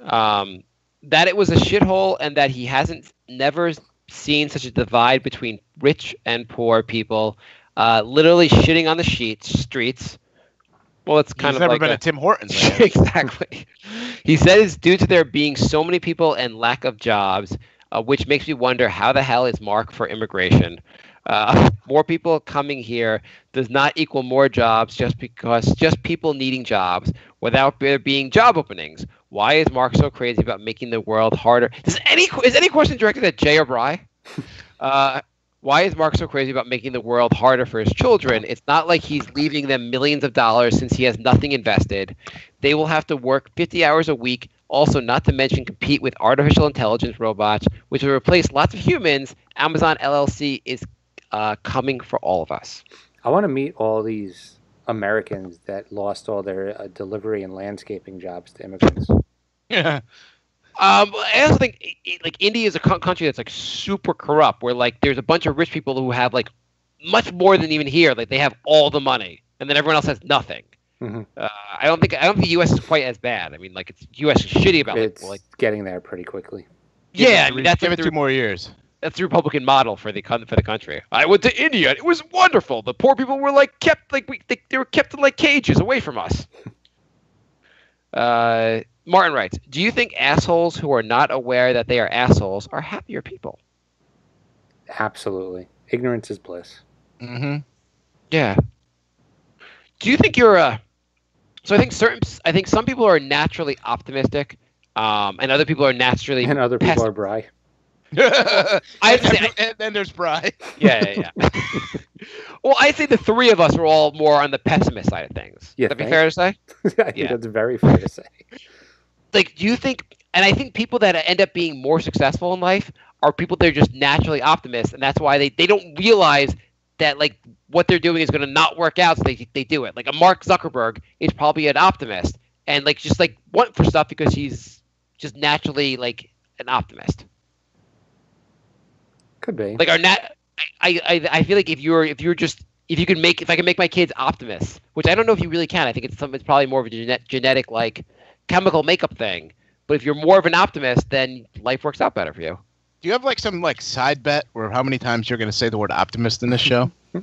Um, that it was a shithole and that he hasn't never seen such a divide between rich and poor people. Uh, literally shitting on the sheets, streets. Well, it's kind He's of never like been a- a Tim Hortons. <laughs> Exactly. He said it's due to there being so many people and lack of jobs, uh, which makes me wonder how the hell is Marc for immigration? Uh, <laughs> more people coming here does not equal more jobs just because just people needing jobs without there being job openings. Why is Marc so crazy about making the world harder? Is any is any question directed at Jay or Bri? <laughs> Uh, why is Marc so crazy about making the world harder for his children? It's not like he's leaving them millions of dollars since he has nothing invested. They will have to work 50 hours a week, also, not to mention compete with artificial intelligence robots, which will replace lots of humans. Amazon LLC is uh, coming for all of us. I want to meet all these Americans that lost all their uh, delivery and landscaping jobs to immigrants. Yeah. Um, I also think i- i- like India is a country that's like super corrupt, where like there's a bunch of rich people who have like much more than even here. Like they have all the money, and then everyone else has nothing. Mhm. Uh, I don't think I don't think the U.S. is quite as bad. I mean, like it's U.S. is shitty about like, It's like getting there pretty quickly. Give yeah. it I three- mean that's give it the, two more years. That's the Republican model for the con- for the country. I went to India. It was wonderful. The poor people were like kept like we they, they were kept in like cages away from us. <laughs> Uh, Martin writes, "Do you think assholes who are not aware that they are assholes are happier people?" Absolutely, ignorance is bliss. Mm-hmm. Yeah. Do you think you're a? So I think certain. I think some people are naturally optimistic, um, and other people are naturally. And other people pessi- are Bri. I have to say, I- and then there's Bri. <laughs> yeah, yeah, yeah. <laughs> well, I say the three of us are all more on the pessimist side of things. You Would that be fair to say? <laughs> I think Yeah. that's very fair to say. Like, do you think? And I think people that end up being more successful in life are people that are just naturally optimists, and that's why they, they don't realize that like what they're doing is going to not work out, so they they do it. Like a Mark Zuckerberg is probably an optimist, and like just like want for stuff because he's just naturally like an optimist. Could be. like our nat I, I I feel like if you're if you're just if you can make if I can make my kids optimists, which I don't know if you really can. I think it's some it's probably more of a genet, genetic like chemical makeup thing. But if you're more of an optimist, then life works out better for you. Do you have like some like side bet where how many times you're going to say the word optimist in this show? <laughs>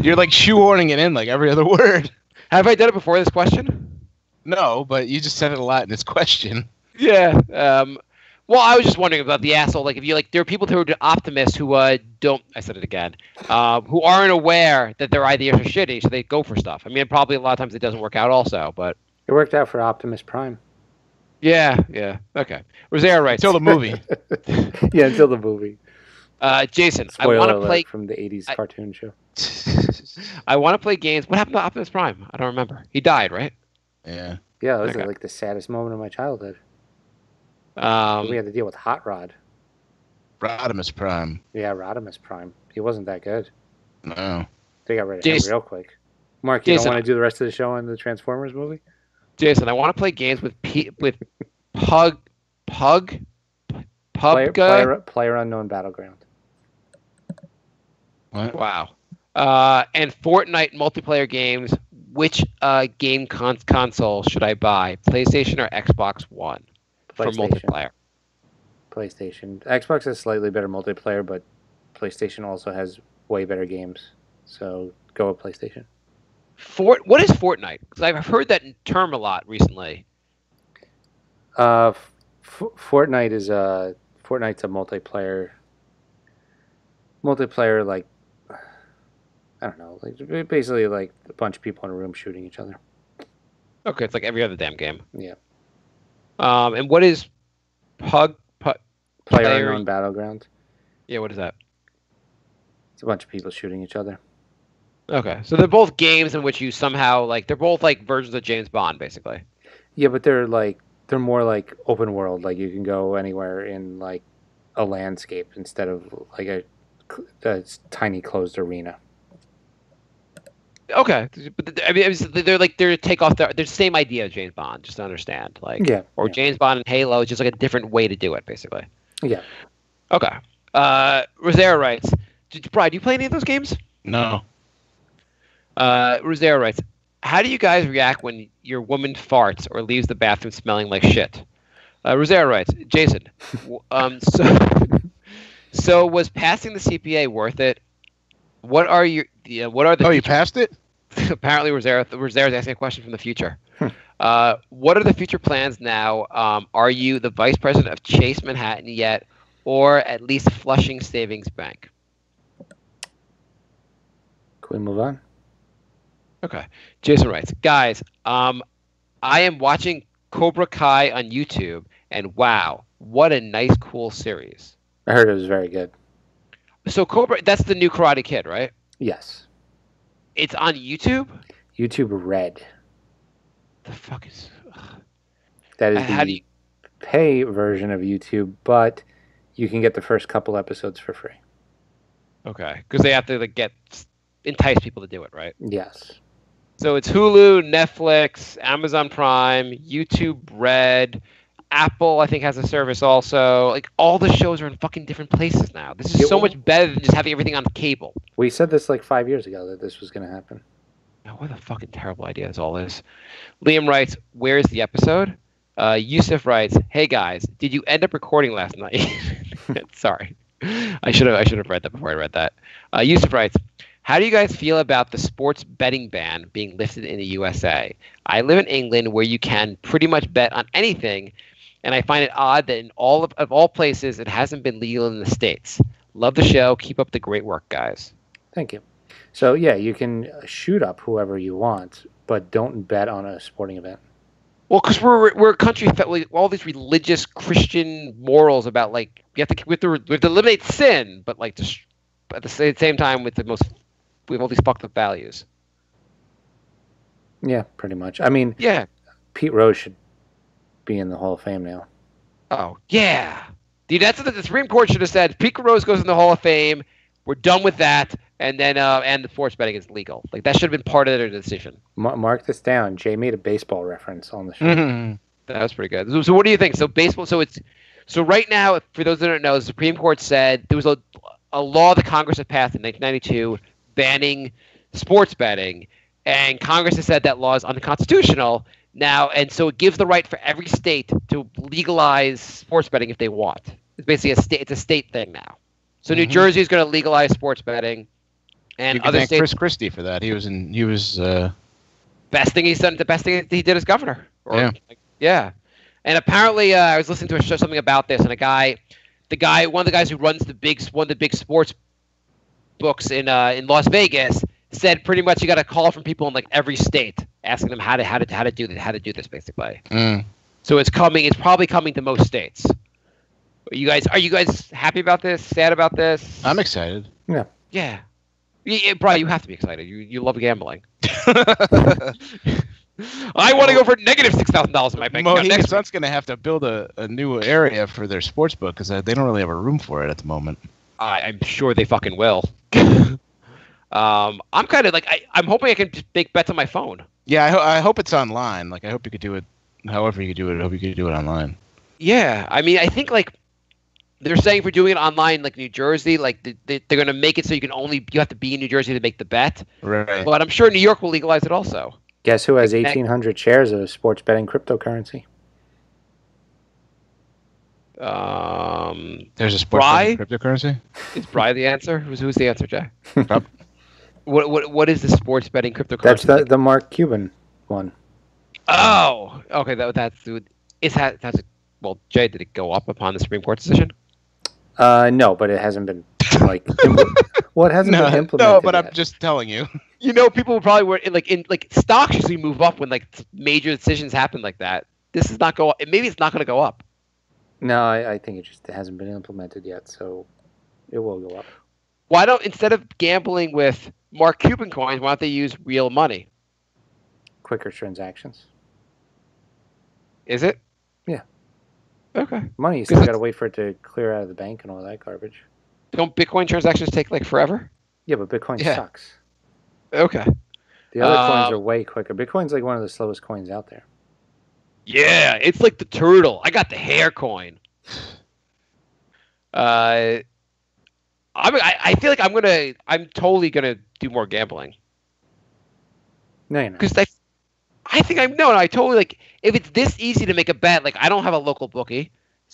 you're like shoehorning it in like every other word. Have I done it before this question? No, but you just said it a lot in this question. Yeah. Um, well, I was just wondering about the asshole. Like, if you like, there are people who are optimists who uh, don't. I said it again. Uh, who aren't aware that their ideas are shitty, so they go for stuff. I mean, probably a lot of times it doesn't work out, also. But It worked out for Optimus Prime. yeah, yeah, okay. Rosario writes. Until the movie. <laughs> yeah, until the movie. Uh, Jason, I want to play. from the '80s I- cartoon show. <laughs> I want to play games. What happened to Optimus Prime? I don't remember. He died, right? yeah. Yeah, that was Okay. like the saddest moment of my childhood. Um, we had to deal with Hot Rod. Rodimus Prime. Yeah, Rodimus Prime. He wasn't that good. No. They got rid of Jason- him real quick. Marc, you Jason- don't want to do the rest of the show on the Transformers movie? Jason, I want to play games with P- with Pug, Pug, Pug. Player, player, player unknown battleground. What? Wow. Uh, and Fortnite multiplayer games. Which uh, game con- console should I buy? PlayStation or Xbox One for PlayStation. multiplayer? PlayStation. Xbox has slightly better multiplayer, but PlayStation also has way better games. So go with PlayStation. Fort. What is Fortnite? Because I've heard that term a lot recently. Uh, F- Fortnite is a Fortnite's a multiplayer. Multiplayer, like I don't know, like basically like a bunch of people in a room shooting each other. Okay, it's like every other damn game. Yeah. Um, and what is Pug? Pug? Player Player- unknown battleground. Yeah, what is that? It's a bunch of people shooting each other. Okay, so they're both games in which you somehow like they're both like versions of James Bond, basically. Yeah, but they're like they're more like open world. Like you can go anywhere in like a landscape instead of like a, a tiny closed arena. Okay, but th- I mean, they're like they're take off. They're, they're the same idea of James Bond, just to understand. Like, Yeah, or yeah. James Bond and Halo, just like a different way to do it, basically. Yeah. Okay. Uh, Rosero writes, did, Brian, do you play any of those games? No. Uh, Rosero writes, how do you guys react when your woman farts or leaves the bathroom smelling like shit? Uh, Rosero writes, Jason, <laughs> um, so, so was passing the CPA worth it? What are your, yeah, what are the Oh, you future- passed it? <laughs> apparently Rosero Rosero's asking a question from the future. uh, what are the future plans now? Um, are you the vice president of Chase Manhattan yet, or at least Flushing Savings Bank? Can we move on? Okay. Jason writes, guys, um, I am watching Cobra Kai on YouTube, and wow, what a nice, cool series. I heard it was very good. So Cobra, that's the new Karate Kid, right? Yes. It's on YouTube. YouTube Red. The fuck is? That is Uh, the you? pay version of YouTube, but you can get the first couple episodes for free. Okay, because they have to like get entice people to do it, right? Yes. So it's Hulu, Netflix, Amazon Prime, YouTube Red, Apple. I think has a service also. Like all the shows are in fucking different places now. This is so much better than just having everything on cable. We said this like five years ago that this was going to happen. Now, what a fucking terrible idea this all is. Liam writes, "Where's the episode?" Uh, Yusuf writes, "Hey guys, did you end up recording last night?" <laughs> Sorry, I should have I should have read that before I read that. Uh, Yusuf writes, "How do you guys feel about the sports betting ban being lifted in the USA? I live in England, where you can pretty much bet on anything, and I find it odd that in all of, of all places it hasn't been legal in the states. Love the show. Keep up the great work, guys." Thank you. So, yeah, you can shoot up whoever you want, but don't bet on a sporting event. Well, because we're we're a country like, all these religious Christian morals about like you have to we have to, we have to eliminate sin, but like just at the same, same time with the most we have all these fucked up values. Yeah, pretty much. I mean, Yeah. Pete Rose should be in the Hall of Fame now. Oh yeah, dude. That's what the Supreme Court should have said. Pete Rose goes in the Hall of Fame. We're done with that, and then uh, and the sports betting is legal. Like that should have been part of their decision. Mark this down. Jay made a baseball reference on the show. Mhm. That was pretty good. So, so what do you think? So baseball. So it's so right now. For those that don't know, the Supreme Court said there was a a law that Congress had passed in 1992 banning sports betting, and Congress has said that law is unconstitutional now, and so it gives the right for every state to legalize sports betting if they want. It's basically a state. It's a state thing now. So New Mhm. Jersey is going to legalize sports betting, and you can other thank states. Chris Christie for that. He was in. He was. Uh, best thing he's done. The best thing he did as governor. Or, Yeah. like, yeah. And apparently, uh, I was listening to a show something about this, and a guy, the guy, one of the guys who runs the big one of the big sports books in uh, in Las Vegas, said pretty much you got a call from people in like every state asking them how to how to how to do this, how to do this, basically. mm. So it's coming. It's probably coming to most states. Are you guys are you guys happy about this? Sad about this? I'm excited. yeah. Yeah, yeah, Brian, you have to be excited. You you love gambling. <laughs> I want to go for negative six thousand dollars in my bank account Mohegan next. Sun's going to have to build a, a new area for their sports book because they don't really have a room for it at the moment. I, I'm sure they fucking will. <laughs> um, I'm kind of like I, I'm hoping I can just make bets on my phone. Yeah, I, ho- I hope it's online. Like, I hope you could do it. However, you could do it. I hope you could do it online. Yeah, I mean, I think like they're saying for doing it online, like New Jersey, like they, they, they're gonna make it so you can only you have to be in New Jersey to make the bet. Right. But I'm sure New York will legalize it also. Guess who has Like, 1,800 shares of sports betting cryptocurrency? Um, There's a sports Bri? cryptocurrency. is Bri the answer? Who's who's the answer, Jay? <laughs> Prob- What what what is the sports betting cryptocurrency? That's the, the Mark Cuban one. Oh, okay. That that's is that that's well, Jay. Did it go up upon the Supreme Court decision? Uh, no, but it hasn't been like <laughs> impl- well, it hasn't no, been implemented. no, but I'm just telling you. You know, people probably were like in like stocks usually move up when like major decisions happen like that. This is not go up. Maybe it's not going to go up. No, I, I think it just hasn't been implemented yet, so it will go up. Why don't instead of gambling with Mark Cuban coins, why don't they use real money? Quicker transactions. Is it? Yeah. Okay. Money, you still got to wait for it to clear out of the bank and all that garbage. Don't Bitcoin transactions take like forever? Yeah, but Bitcoin Yeah. sucks. Okay. The other coins Um, are way quicker. Bitcoin's like one of the slowest coins out there. Yeah, it's like the turtle. I got the hare coin. Uh, I'm, I, I feel like I'm gonna, I'm totally gonna do more gambling No, because I, I think I'm no, no, I totally like if it's this easy to make a bet. Like I don't have a local bookie,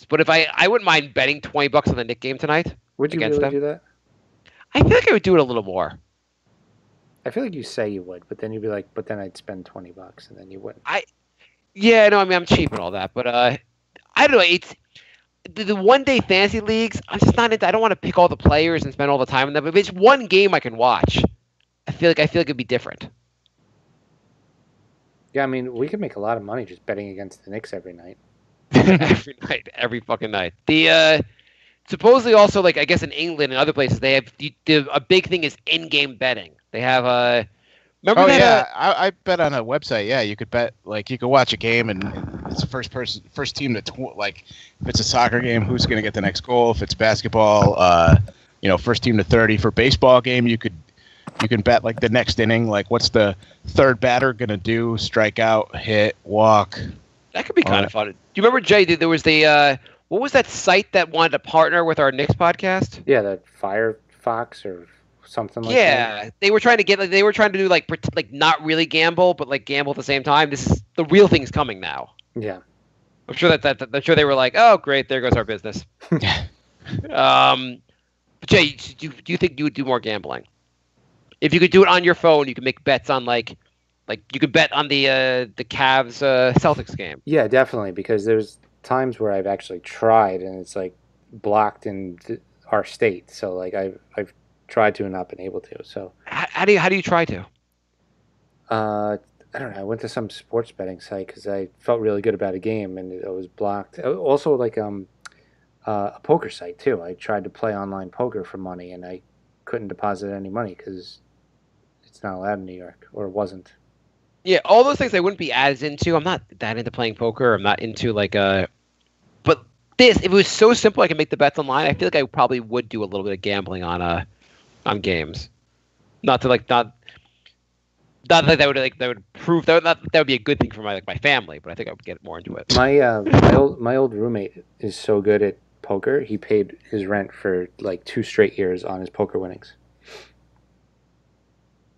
but if I, I wouldn't mind betting twenty bucks on the Knick game tonight. Would you against really them? do that? I feel like I would do it a little more. I feel like you say you would, but then you'd be like, but then I'd spend 20 bucks, and then you wouldn't. I, yeah, no, I mean I'm cheap and all that, but uh, I don't know. It's the, the one day fantasy leagues. I'm just not into. I don't want to pick all the players and spend all the time on them. If it's one game I can watch, I feel like I feel like it'd be different. Yeah, I mean, we could make a lot of money just betting against the Knicks every night. <laughs> every night, every fucking night. The uh, supposedly also like I guess in England and other places they have the, the, a big thing is in-game betting. They have uh, remember Oh that? yeah, uh, I, I bet on a website. Yeah, you could bet like you could watch a game and it's the first person, first team to tw- like if it's a soccer game, who's going to get the next goal? If it's basketball, uh, you know, first team to thirty. For baseball game, you could you can bet like the next inning, like what's the third batter going to do? Strike out, hit, walk. that could be all kind of fun. Do you remember Jay? There was the uh, what was that site that wanted to partner with our Knicks podcast? Yeah, that Firefox or something like that. yeah, they were trying to get like they were trying to do like pret- like not really gamble, but like gamble at the same time. This is the real thing's coming now. Yeah. I'm sure that, that, that I'm sure they were like, oh great, there goes our business. <laughs> um, but Jay, do do you think you would do more gambling? If you could do it on your phone, you could make bets on like, like you could bet on the uh, the Cavs uh, Celtics game. Yeah, definitely, because there's times where I've actually tried and it's like blocked in th- our state. So like I've I've tried to and not been able to. So How, how do you how do you try to? uh, I don't know. I went to some sports betting site because I felt really good about a game, and it was blocked. Uh, Also, like um, uh, a poker site too. I tried to play online poker for money, and I couldn't deposit any money because it's not allowed in New York, or it wasn't. Yeah, all those things I wouldn't be as into. I'm not that into playing poker. I'm not into like a. But this, if it was so simple, I could make the bets online. I feel like I probably would do a little bit of gambling on uh, on games. Not to like not. Not that that would like that would prove that would, not, that would be a good thing for my like my family, but I think I would get more into it. My uh, my old my old roommate is so good at poker. He paid his rent for like two straight years on his poker winnings.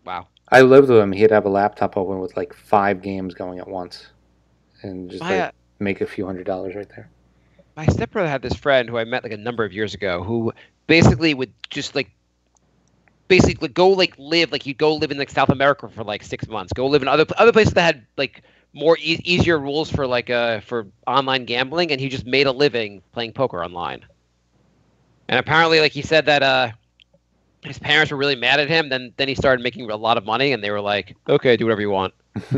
Wow. I lived with him. He'd have a laptop open with like five games going at once, and just My, like uh, make a few hundred dollars right there. my stepbrother had this friend who I met like a number of years ago who basically would just like basically go like live like he'd go live in like South America for like six months, go live in other other places that had like more e- easier rules for like uh for online gambling, and he just made a living playing poker online. And apparently, like he said that uh his parents were really mad at him. Then then he started making a lot of money, and they were like, "Okay, do whatever you want." <laughs>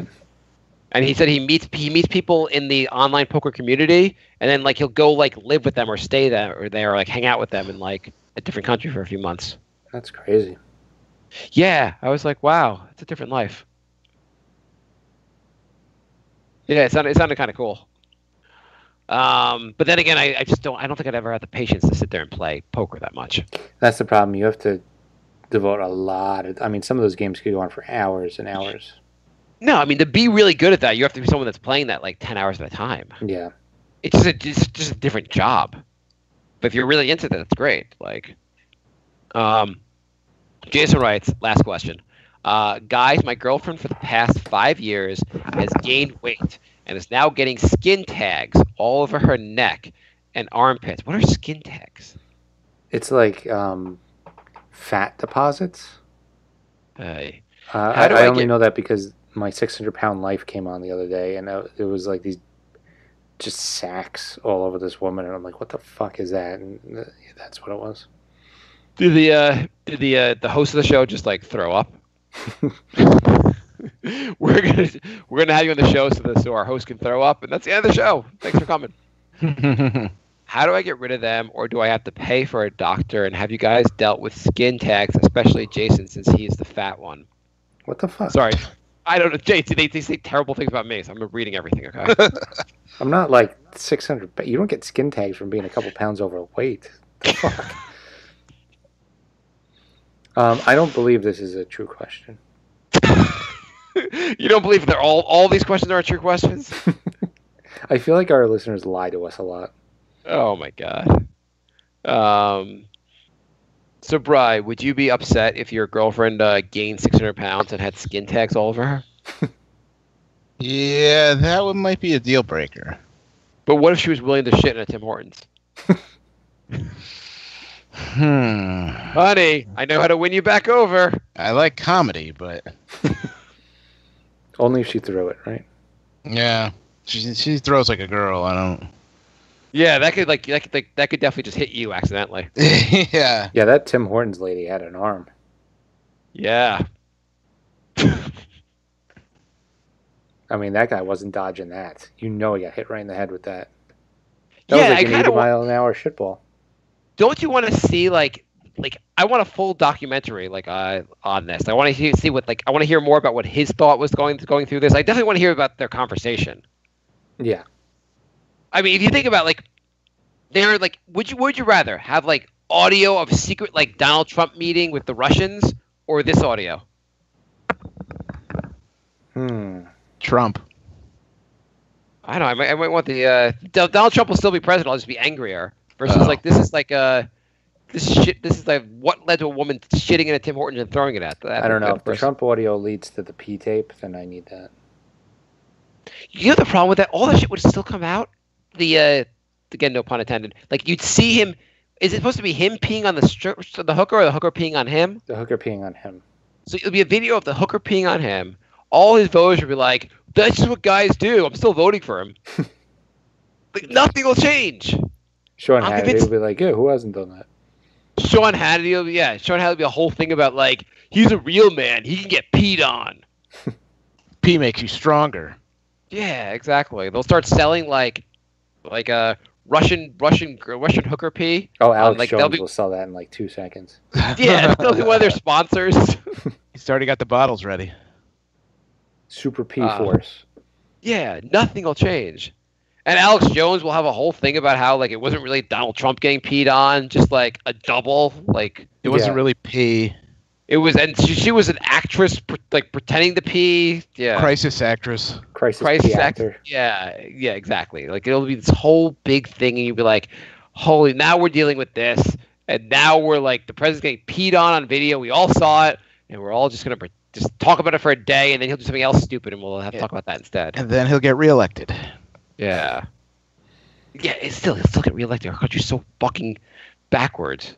and he said he meets he meets people in the online poker community, and then like he'll go like live with them or stay there or there or like hang out with them in like a different country for a few months. That's crazy. Yeah, I was like, wow, it's a different life. Yeah, it sounded it sounded kind of cool. Um, but then again, I, I just don't I don't think I'd ever have the patience to sit there and play poker that much. That's the problem. You have to devote a lot. Of, I mean, some of those games could go on for hours and hours. No, I mean to be really good at that, you have to be someone that's playing that like ten hours at a time. Yeah. It's just a, it's just a different job. But if you're really into that, it's great. Like, um, Jason writes, last question. Uh, guys, my girlfriend for the past five years has gained weight and is now getting skin tags all over her neck and armpits. What are skin tags? It's like um, fat deposits. Uh, Uh, I, I I only get- know that because my 600 pound life came on the other day, and uh, it was like these just sacks all over this woman, and I'm like, what the fuck is that? And uh, that's what it was. did the uh, did the uh, the host of the show just like throw up? <laughs> we're gonna we're gonna have you on the show so that so our host can throw up, and that's the end of the show. Thanks for coming. <laughs> How do I get rid of them, or do I have to pay for a doctor? And have you guys dealt with skin tags, especially Jason, since he's the fat one? What the fuck? Sorry, I don't know, Jason. They, they say terrible things about me, so I'm reading everything. Okay. <laughs> I'm not like 600. pa- You don't get skin tags from being a couple pounds overweight. The <laughs> fuck? um, I don't believe this is a true question. you don't believe they're all all these questions are true questions? <laughs> I feel like our listeners lie to us a lot. Oh my god. Um. So, Bri, would you be upset if your girlfriend uh, gained 600 pounds and had skin tags all over her? <laughs> yeah, that one might be a deal breaker. But what if she was willing to shit in a Tim Hortons? Hmm. Honey, I know how to win you back over. I like comedy, but <laughs> Only if she threw it, right? yeah, she she throws like a girl. I don't. Yeah, that could like that could like, that could definitely just hit you accidentally. <laughs> yeah. Yeah, that Tim Hortons lady had an arm. Yeah. I mean, that guy wasn't dodging that. You know, he got hit right in the head with that. That Yeah, was I an kinda 80 wa- mile an hour shitball. Don't you want to see like like I want a full documentary like uh, on this. I want to see what like I want to hear more about what his thought was going going through this. I definitely want to hear about their conversation. Yeah. I mean, if you think about like, they're like, would you would you rather have like audio of a secret like Donald Trump meeting with the Russians or this audio? Hmm. Trump. I don't know. I might, I might want the uh, Donald Trump will still be president. I'll just be angrier. Versus Oh. like this is like uh this shit. This is like what led to a woman shitting in a Tim Hortons and throwing it at. That I don't know. If the. Trump audio leads to the P tape, then I need that. You know the problem with that? All that shit would still come out. The uh, again, no pun intended. Like you'd see him. Is it supposed to be him peeing on the stri- the hooker or the hooker peeing on him? The hooker peeing on him. So it'll be a video of the hooker peeing on him. All his voters will be like, "That's just what guys do. I'm still voting for him." <laughs> like nothing will change. Sean I'm Hannity convinced- will be like, yeah, who hasn't done that? Sean Hannity, will be, yeah, Sean Hannity will be a whole thing about like he's a real man. He can get peed on. <laughs> Pee makes you stronger. Yeah, exactly. They'll start selling like like a Russian Russian Russian hooker pee. Oh, Alex like, they'll Jones be- will sell that in like two seconds. <laughs> Yeah, <laughs> they'll be one of their sponsors. <laughs> He's already got the bottles ready. Super P Uh, Force. Yeah, nothing will change. And Alex Jones will have a whole thing about how like it wasn't really Donald Trump getting peed on, just like a double. Like It wasn't Yeah. really pee. It was, and she, she was an actress, pre- like pretending to pee. Yeah, Crisis actress. Crisis Christ P act- actor. Yeah, yeah, exactly. Like it'll be this whole big thing, and you'll be like, "Holy, now we're dealing with this, and now we're like the president's getting peed on on video. We all saw it, and we're all just gonna pre- just talk about it for a day, and then he'll do something else stupid, and we'll have to Yeah. talk about that instead." And then he'll get reelected. Yeah. Yeah, it's still he'll still get reelected. Our country's so fucking backwards.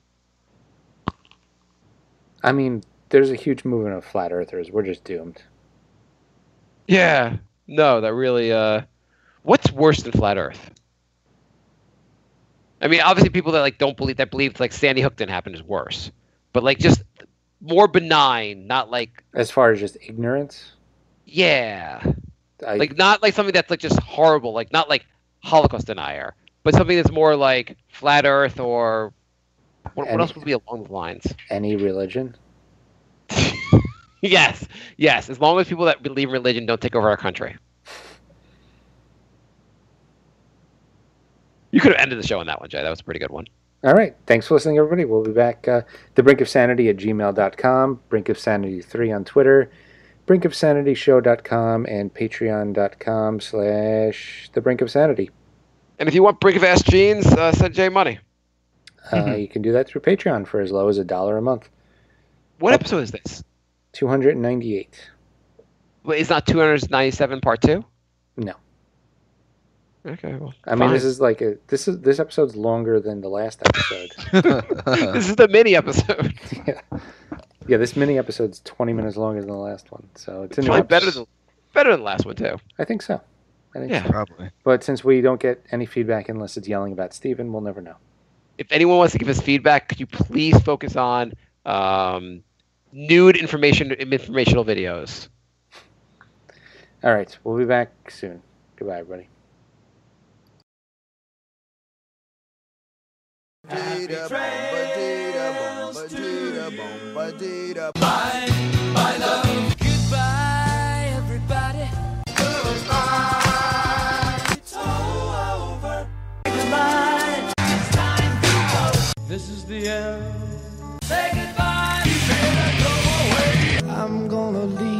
I mean, there's a huge movement of flat earthers. We're just doomed. Yeah. No, that really uh what's worse than flat earth? I mean, obviously people that like don't believe that believe like Sandy Hook didn't happen is worse. But like just more benign, not like As far as just ignorance, yeah. I, Like not like something that's like just horrible, like not like Holocaust denier, but something that's more like flat earth or what, what And- else would be along those lines? any religion. <laughs> Yes, yes. As long as people that believe in religion don't take over our country. You could have ended the show on that one, Jay. That was a pretty good one. All right. Thanks for listening, everybody. We'll be back. Uh, the Brink of Sanity at gmail.com, Brink of Sanity 3 on Twitter, Brink of brinkofsanityshow.com, and patreon.com slash the Brink of Sanity. And if you want Brink of Ass Jeans, uh, send Jay money. Uh, you can do that through Patreon for as low as a dollar a month. What episode is this? 298. Wait, It's not 297 part two. No. Okay. Well, I mean, this is like a this is this episode's longer than the last episode. <laughs> <laughs> this is the mini episode. <laughs> yeah. yeah, this mini episode's 20 minutes longer than the last one, so it's a new Probably episode. better than better than the last one too. I think so. I think Yeah. so. Probably. But since we don't get any feedback unless it's yelling about Steven, we'll never know. If anyone wants to give us feedback, could you please focus on um, nude information informational videos? All right, we'll be back soon. Goodbye, everybody. Ba-dee-da, bum, ba-dee-da, this is the end. Say goodbye. You better go away. I'm gonna leave.